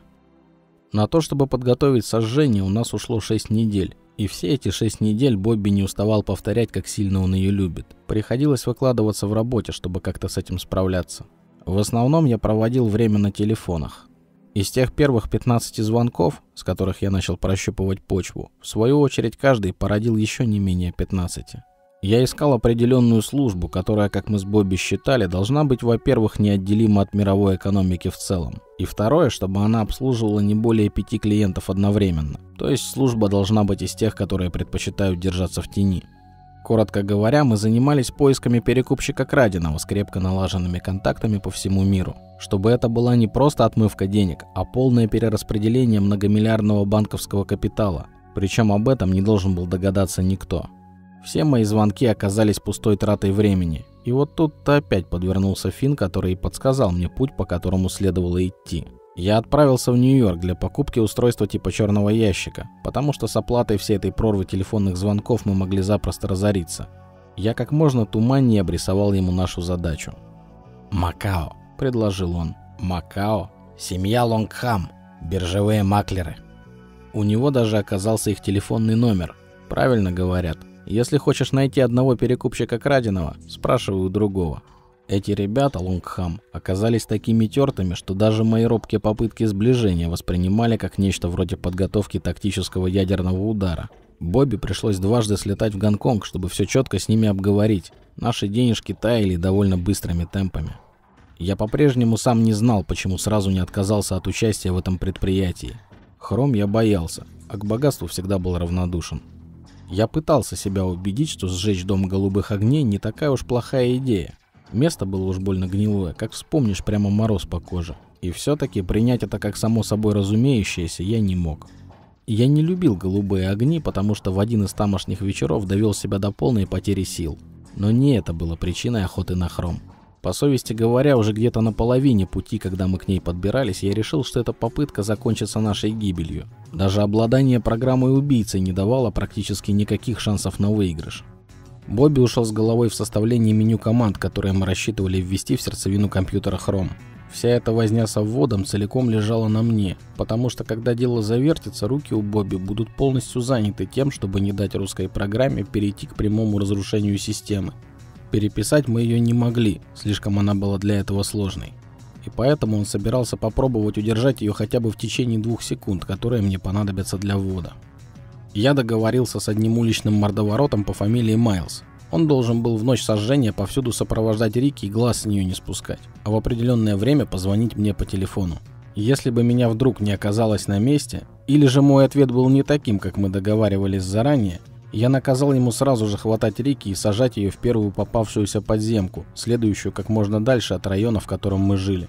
На то, чтобы подготовить сожжение, у нас ушло 6 недель. И все эти 6 недель Бобби не уставал повторять, как сильно он ее любит. Приходилось выкладываться в работе, чтобы как-то с этим справляться. В основном я проводил время на телефонах. Из тех первых 15 звонков, с которых я начал прощупывать почву, в свою очередь каждый породил еще не менее 15. Я искал определенную службу, которая, как мы с Бобби считали, должна быть, во-первых, неотделима от мировой экономики в целом. И второе, чтобы она обслуживала не более пяти клиентов одновременно. То есть служба должна быть из тех, которые предпочитают держаться в тени. Коротко говоря, мы занимались поисками перекупщика краденого с крепко налаженными контактами по всему миру. Чтобы это была не просто отмывка денег, а полное перераспределение многомиллиардного банковского капитала. Причем об этом не должен был догадаться никто. Все мои звонки оказались пустой тратой времени. И вот тут-то опять подвернулся Фин, который подсказал мне путь, по которому следовало идти. Я отправился в Нью-Йорк для покупки устройства типа черного ящика, потому что с оплатой всей этой прорвы телефонных звонков мы могли запросто разориться. Я как можно туманнее обрисовал ему нашу задачу. «Макао», — предложил он. «Макао? Семья Лонгхам, биржевые маклеры». У него даже оказался их телефонный номер. Правильно говорят. Если хочешь найти одного перекупщика краденого, спрашивай у другого. Эти ребята, Лонгхам, оказались такими тертыми, что даже мои робкие попытки сближения воспринимали как нечто вроде подготовки тактического ядерного удара. Бобби пришлось дважды слетать в Гонконг, чтобы все четко с ними обговорить. Наши денежки таяли довольно быстрыми темпами. Я по-прежнему сам не знал, почему сразу не отказался от участия в этом предприятии. Хром я боялся, а к богатству всегда был равнодушен. Я пытался себя убедить, что сжечь дом голубых огней не такая уж плохая идея. Место было уж больно гнилое, как вспомнишь, прямо мороз по коже. И все-таки принять это как само собой разумеющееся я не мог. Я не любил голубые огни, потому что в один из тамошних вечеров довел себя до полной потери сил. Но не это было причиной охоты на хром. По совести говоря, уже где-то на половине пути, когда мы к ней подбирались, я решил, что эта попытка закончится нашей гибелью. Даже обладание программой убийцы не давало практически никаких шансов на выигрыш. Бобби ушел с головой в составление меню команд, которые мы рассчитывали ввести в сердцевину компьютера Chrome. Вся эта возня со вводом целиком лежала на мне, потому что когда дело завертится, руки у Бобби будут полностью заняты тем, чтобы не дать русской программе перейти к прямому разрушению системы. Переписать мы ее не могли, слишком она была для этого сложной. И поэтому он собирался попробовать удержать ее хотя бы в течение двух секунд, которые мне понадобятся для ввода. Я договорился с одним уличным мордоворотом по фамилии Майлз. Он должен был в ночь сожжения повсюду сопровождать Рики и глаз с нее не спускать, а в определенное время позвонить мне по телефону. Если бы меня вдруг не оказалось на месте, или же мой ответ был не таким, как мы договаривались заранее, я наказал ему сразу же хватать Рики и сажать ее в первую попавшуюся подземку, следующую как можно дальше от района, в котором мы жили.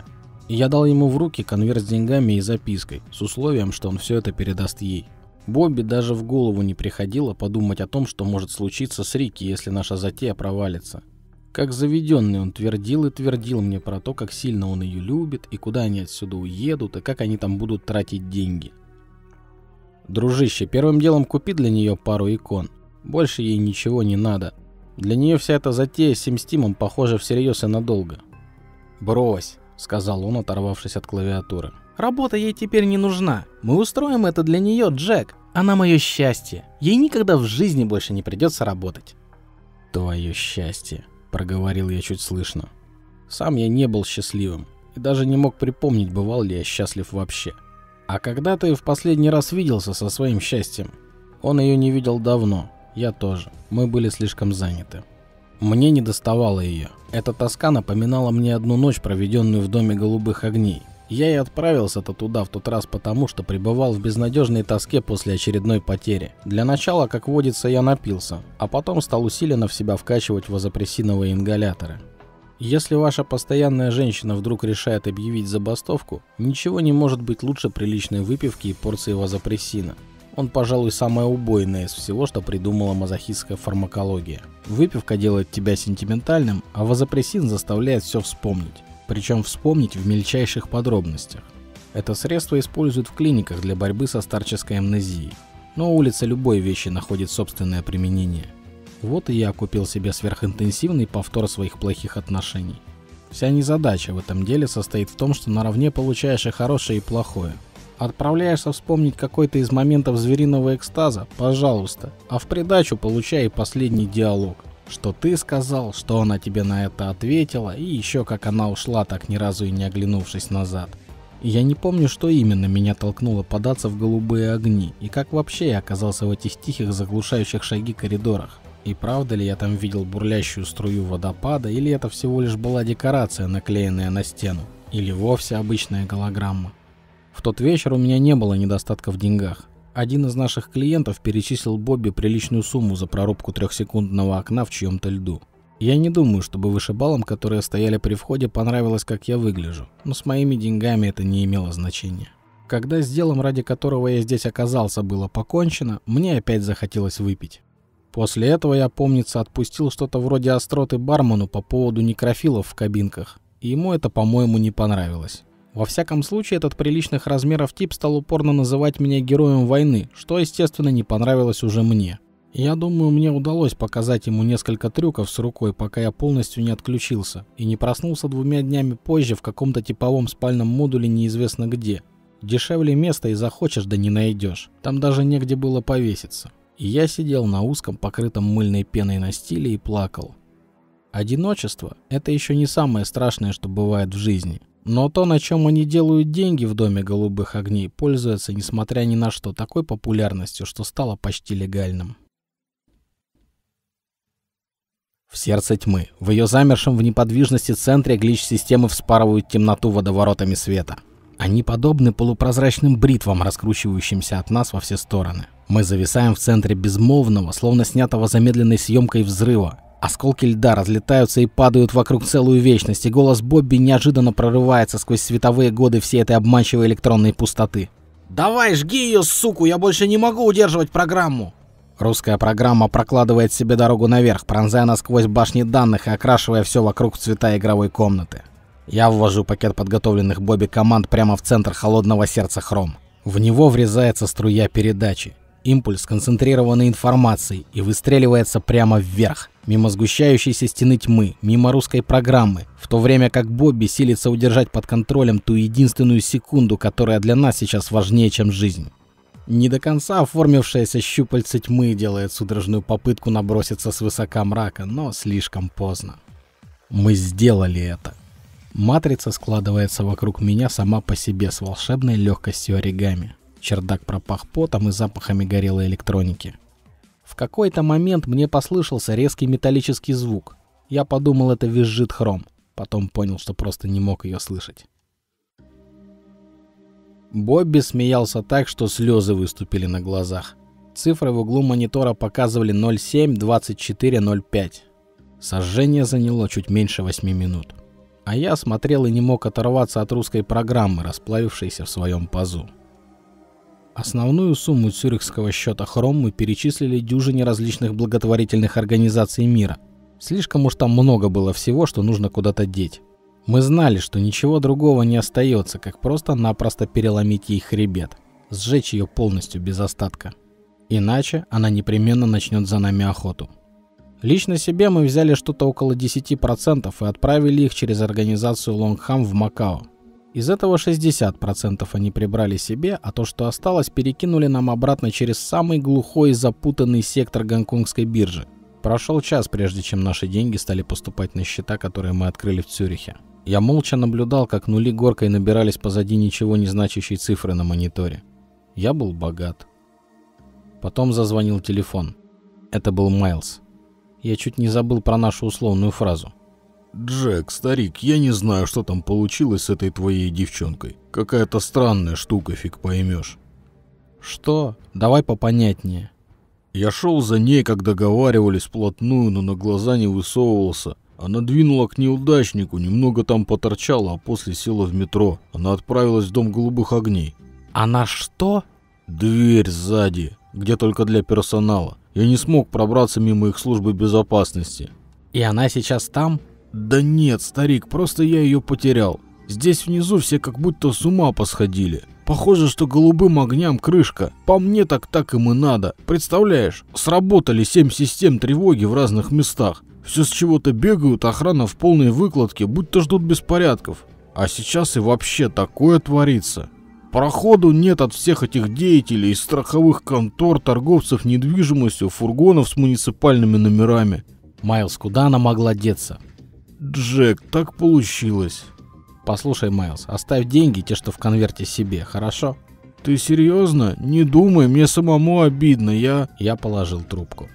И я дал ему в руки конверт с деньгами и запиской, с условием, что он все это передаст ей. Бобби даже в голову не приходило подумать о том, что может случиться с Рики, если наша затея провалится. Как заведенный он твердил и твердил мне про то, как сильно он ее любит, и куда они отсюда уедут, и как они там будут тратить деньги. Дружище, первым делом купи для нее пару икон. Больше ей ничего не надо. Для нее вся эта затея с Симстимом похожа всерьез и надолго. «Брось», — сказал он, оторвавшись от клавиатуры. Работа ей теперь не нужна. Мы устроим это для нее, Джек. Она мое счастье. Ей никогда в жизни больше не придется работать. Твое счастье, проговорил я чуть слышно. Сам я не был счастливым и даже не мог припомнить, бывал ли я счастлив вообще. А когда ты в последний раз виделся со своим счастьем? Он ее не видел давно, я тоже. Мы были слишком заняты. Мне не доставало ее. Эта тоска напоминала мне одну ночь, проведенную в доме голубых огней, я и отправился-то туда в тот раз потому, что пребывал в безнадежной тоске после очередной потери. Для начала, как водится, я напился, а потом стал усиленно в себя вкачивать вазопрессиновые ингаляторы. Если ваша постоянная женщина вдруг решает объявить забастовку, ничего не может быть лучше приличной выпивки и порции вазопрессина. Он, пожалуй, самое убойное из всего, что придумала мазохистская фармакология. Выпивка делает тебя сентиментальным, а вазопрессин заставляет все вспомнить причем вспомнить в мельчайших подробностях. Это средство используют в клиниках для борьбы со старческой амнезией. Но улица любой вещи находит собственное применение. Вот и я купил себе сверхинтенсивный повтор своих плохих отношений. Вся незадача в этом деле состоит в том, что наравне получаешь и хорошее, и плохое. Отправляешься вспомнить какой-то из моментов звериного экстаза, пожалуйста, а в придачу получай и последний диалог – что ты сказал, что она тебе на это ответила, и еще как она ушла, так ни разу и не оглянувшись назад. Я не помню, что именно меня толкнуло податься в голубые огни, и как вообще я оказался в этих тихих заглушающих шаги коридорах. И правда ли я там видел бурлящую струю водопада, или это всего лишь была декорация, наклеенная на стену, или вовсе обычная голограмма. В тот вечер у меня не было недостатка в деньгах. Один из наших клиентов перечислил Бобби приличную сумму за прорубку трехсекундного окна в чьем-то льду. Я не думаю, чтобы вышибалам, которые стояли при входе, понравилось, как я выгляжу, но с моими деньгами это не имело значения. Когда с делом, ради которого я здесь оказался, было покончено, мне опять захотелось выпить. После этого я, помнится, отпустил что-то вроде остроты бармену по поводу некрофилов в кабинках, и ему это, по-моему, не понравилось. Во всяком случае, этот приличных размеров тип стал упорно называть меня героем войны, что, естественно, не понравилось уже мне. Я думаю, мне удалось показать ему несколько трюков с рукой, пока я полностью не отключился и не проснулся двумя днями позже в каком-то типовом спальном модуле неизвестно где. Дешевле места и захочешь, да не найдешь. Там даже негде было повеситься. Я сидел на узком, покрытом мыльной пеной настиле и плакал. Одиночество – это еще не самое страшное, что бывает в жизни. Но то, на чем они делают деньги в Доме голубых огней, пользуется, несмотря ни на что, такой популярностью, что стало почти легальным. В сердце тьмы, в ее замершем в неподвижности центре глич-системы вспарывают темноту водоворотами света. Они подобны полупрозрачным бритвам, раскручивающимся от нас во все стороны. Мы зависаем в центре безмолвного, словно снятого замедленной съемкой взрыва. Осколки льда разлетаются и падают вокруг целую вечность, и голос Бобби неожиданно прорывается сквозь световые годы всей этой обманчивой электронной пустоты. «Давай, жги ее, суку, я больше не могу удерживать программу!» Русская программа прокладывает себе дорогу наверх, пронзая насквозь башни данных и окрашивая все вокруг цвета игровой комнаты. Я ввожу пакет подготовленных Бобби команд прямо в центр холодного сердца Хром. В него врезается струя передачи. Импульс концентрированной информации и выстреливается прямо вверх, мимо сгущающейся стены тьмы, мимо русской программы, в то время как Бобби силится удержать под контролем ту единственную секунду, которая для нас сейчас важнее, чем жизнь. Не до конца оформившаяся щупальце тьмы делает судорожную попытку наброситься с высока мрака, но слишком поздно. Мы сделали это. Матрица складывается вокруг меня сама по себе с волшебной легкостью оригами. Чердак пропах потом и запахами горелой электроники. В какой-то момент мне послышался резкий металлический звук. Я подумал, это визжит хром. Потом понял, что просто не мог ее слышать. Бобби смеялся так, что слезы выступили на глазах. Цифры в углу монитора показывали 072405. Сожжение заняло чуть меньше 8 минут. А я смотрел и не мог оторваться от русской программы, расплавившейся в своем пазу. Основную сумму цюрихского счета Хром мы перечислили дюжине различных благотворительных организаций мира. Слишком уж там много было всего, что нужно куда-то деть. Мы знали, что ничего другого не остается, как просто-напросто переломить ей хребет, сжечь ее полностью без остатка. Иначе она непременно начнет за нами охоту. Лично себе мы взяли что-то около 10% и отправили их через организацию Лонгхам в Макао. Из этого 60% они прибрали себе, а то, что осталось, перекинули нам обратно через самый глухой и запутанный сектор гонконгской биржи. Прошел час, прежде чем наши деньги стали поступать на счета, которые мы открыли в Цюрихе. Я молча наблюдал, как нули горкой набирались позади ничего не значащей цифры на мониторе. Я был богат. Потом зазвонил телефон. Это был Майлз. Я чуть не забыл про нашу условную фразу. «Джек, старик, я не знаю, что там получилось с этой твоей девчонкой. Какая-то странная штука, фиг поймешь». «Что? Давай попонятнее». Я шел за ней, как договаривались, вплотную, но на глаза не высовывался. Она двинула к неудачнику, немного там поторчала, а после села в метро. Она отправилась в дом голубых огней. Она что? Дверь сзади, где только для персонала. Я не смог пробраться мимо их службы безопасности. И она сейчас там? Да нет, старик, просто я ее потерял. Здесь внизу все как будто с ума посходили. Похоже, что голубым огням крышка. По мне так так им и надо. Представляешь, сработали семь систем тревоги в разных местах. Все с чего-то бегают, охрана в полной выкладке, будто ждут беспорядков. А сейчас и вообще такое творится. Проходу нет от всех этих деятелей из страховых контор, торговцев недвижимостью, фургонов с муниципальными номерами. Майлз, куда она могла деться? Джек, так получилось. Послушай, Майлз, оставь деньги, те, что в конверте себе, хорошо? Ты серьезно? Не думай, мне самому обидно, я... Я положил трубку.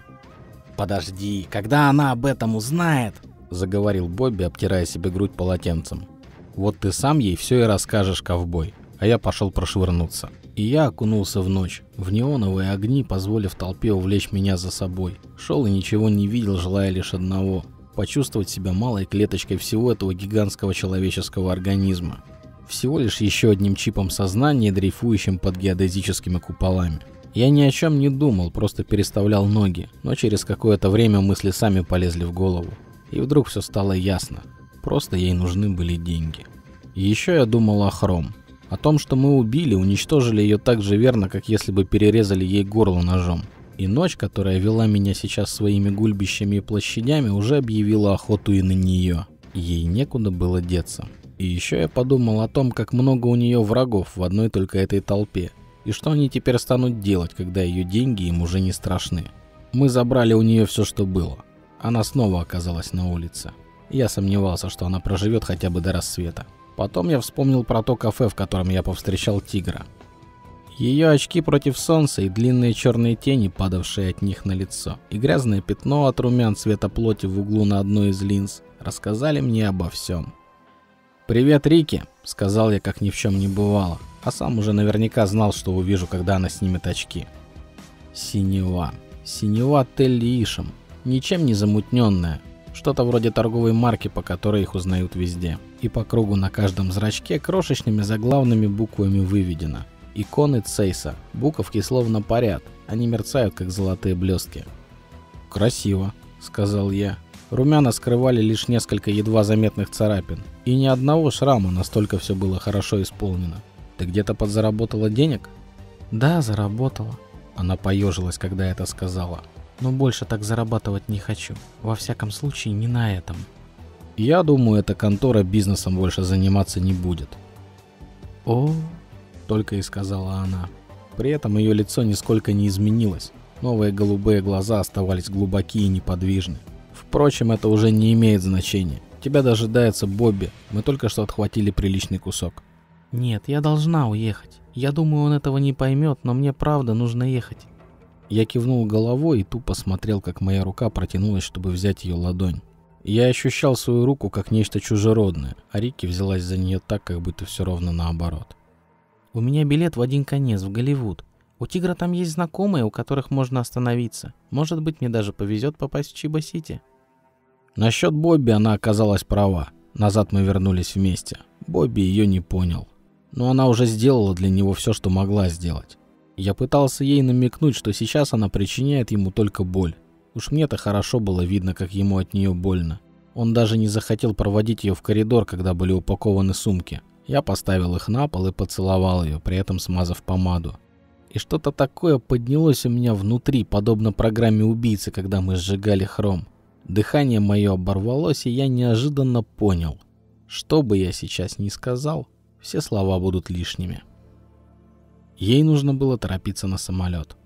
Подожди, когда она об этом узнает, заговорил Бобби, обтирая себе грудь полотенцем. Вот ты сам ей все и расскажешь, ковбой. А я пошел прошвырнуться. И я окунулся в ночь, в неоновые огни, позволив толпе увлечь меня за собой. Шел и ничего не видел, желая лишь одного – почувствовать себя малой клеточкой всего этого гигантского человеческого организма. Всего лишь еще одним чипом сознания, дрейфующим под геодезическими куполами. Я ни о чем не думал, просто переставлял ноги, но через какое-то время мысли сами полезли в голову. И вдруг все стало ясно. Просто ей нужны были деньги. Еще я думал о Хром. О том, что мы убили, уничтожили ее так же верно, как если бы перерезали ей горло ножом. И ночь, которая вела меня сейчас своими гульбищами и площадями, уже объявила охоту и на нее. Ей некуда было деться. И еще я подумал о том, как много у нее врагов в одной только этой толпе. И что они теперь станут делать, когда ее деньги им уже не страшны. Мы забрали у нее все, что было. Она снова оказалась на улице. Я сомневался, что она проживет хотя бы до рассвета. Потом я вспомнил про то кафе, в котором я повстречал тигра. Ее очки против солнца и длинные черные тени, падавшие от них на лицо, и грязное пятно от румян цвета плоти в углу на одной из линз, рассказали мне обо всем. «Привет, Рики», — сказал я, как ни в чем не бывало, а сам уже наверняка знал, что увижу, когда она снимет очки. Синева. Синева Телли Ишем. Ничем не замутненная, что-то вроде торговой марки, по которой их узнают везде. И по кругу на каждом зрачке крошечными заглавными буквами выведено. Иконы Цейса. Буковки словно парят. Они мерцают, как золотые блестки. «Красиво», — сказал я. Румяна скрывали лишь несколько едва заметных царапин. И ни одного шрама, настолько все было хорошо исполнено. Ты где-то подзаработала денег? Да, заработала. Она поежилась, когда это сказала но больше так зарабатывать не хочу. Во всяком случае, не на этом. Я думаю, эта контора бизнесом больше заниматься не будет. О, только и сказала она. При этом ее лицо нисколько не изменилось. Новые голубые глаза оставались глубокие и неподвижны. Впрочем, это уже не имеет значения. Тебя дожидается Бобби. Мы только что отхватили приличный кусок. Нет, я должна уехать. Я думаю, он этого не поймет, но мне правда нужно ехать. Я кивнул головой и тупо смотрел, как моя рука протянулась, чтобы взять ее ладонь. Я ощущал свою руку как нечто чужеродное, а Рики взялась за нее так, как будто все ровно наоборот. «У меня билет в один конец, в Голливуд. У Тигра там есть знакомые, у которых можно остановиться. Может быть, мне даже повезет попасть в Чиба-Сити». Насчет Бобби она оказалась права. Назад мы вернулись вместе. Бобби ее не понял. Но она уже сделала для него все, что могла сделать. Я пытался ей намекнуть, что сейчас она причиняет ему только боль. Уж мне-то хорошо было видно, как ему от нее больно. Он даже не захотел проводить ее в коридор, когда были упакованы сумки. Я поставил их на пол и поцеловал ее, при этом смазав помаду. И что-то такое поднялось у меня внутри, подобно программе убийцы, когда мы сжигали хром. Дыхание мое оборвалось, и я неожиданно понял. Что бы я сейчас ни сказал, все слова будут лишними. Ей нужно было торопиться на самолет.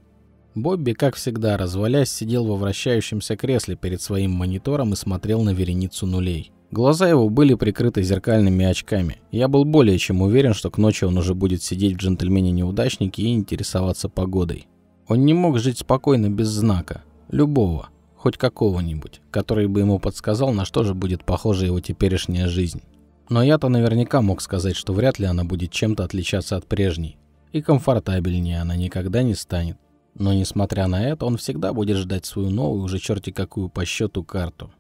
Бобби, как всегда, развалясь, сидел во вращающемся кресле перед своим монитором и смотрел на вереницу нулей. Глаза его были прикрыты зеркальными очками. Я был более чем уверен, что к ночи он уже будет сидеть в джентльмене-неудачнике и интересоваться погодой. Он не мог жить спокойно без знака. Любого. Хоть какого-нибудь, который бы ему подсказал, на что же будет похожа его теперешняя жизнь. Но я-то наверняка мог сказать, что вряд ли она будет чем-то отличаться от прежней и комфортабельнее она никогда не станет. Но несмотря на это, он всегда будет ждать свою новую, уже черти какую по счету карту.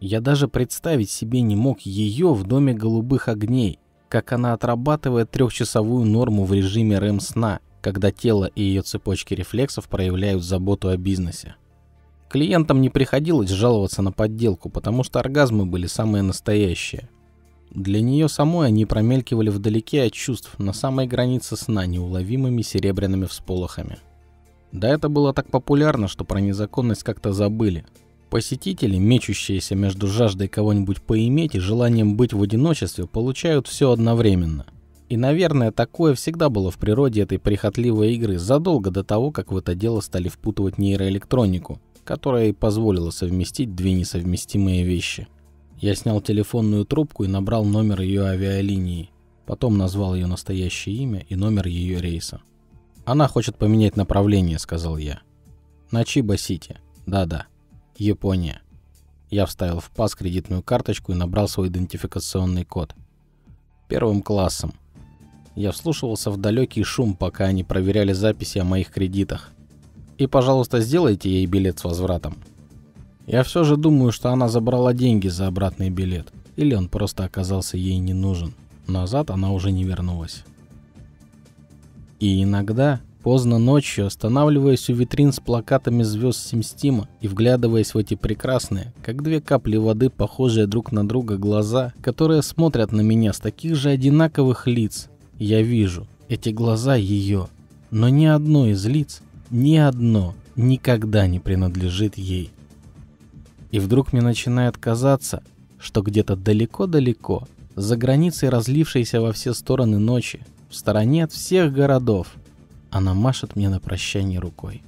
Я даже представить себе не мог ее в доме голубых огней, как она отрабатывает трехчасовую норму в режиме РЭМ-сна, когда тело и ее цепочки рефлексов проявляют заботу о бизнесе. Клиентам не приходилось жаловаться на подделку, потому что оргазмы были самые настоящие. Для нее самой они промелькивали вдалеке от чувств, на самой границе сна, неуловимыми серебряными всполохами. Да это было так популярно, что про незаконность как-то забыли. Посетители, мечущиеся между жаждой кого-нибудь поиметь и желанием быть в одиночестве, получают все одновременно. И, наверное, такое всегда было в природе этой прихотливой игры, задолго до того, как в это дело стали впутывать нейроэлектронику, которая и позволила совместить две несовместимые вещи. Я снял телефонную трубку и набрал номер ее авиалинии. Потом назвал ее настоящее имя и номер ее рейса. «Она хочет поменять направление», — сказал я. «На Чиба-Сити. Да-да. Япония». Я вставил в пас кредитную карточку и набрал свой идентификационный код. Первым классом. Я вслушивался в далекий шум, пока они проверяли записи о моих кредитах. И, пожалуйста, сделайте ей билет с возвратом. Я все же думаю, что она забрала деньги за обратный билет. Или он просто оказался ей не нужен. Назад она уже не вернулась. И иногда, поздно ночью, останавливаясь у витрин с плакатами звезд Симстима и вглядываясь в эти прекрасные, как две капли воды, похожие друг на друга глаза, которые смотрят на меня с таких же одинаковых лиц, я вижу эти глаза ее, но ни одно из лиц, ни одно никогда не принадлежит ей. И вдруг мне начинает казаться, что где-то далеко-далеко за границей разлившейся во все стороны ночи, стороне от всех городов, она машет мне на прощание рукой.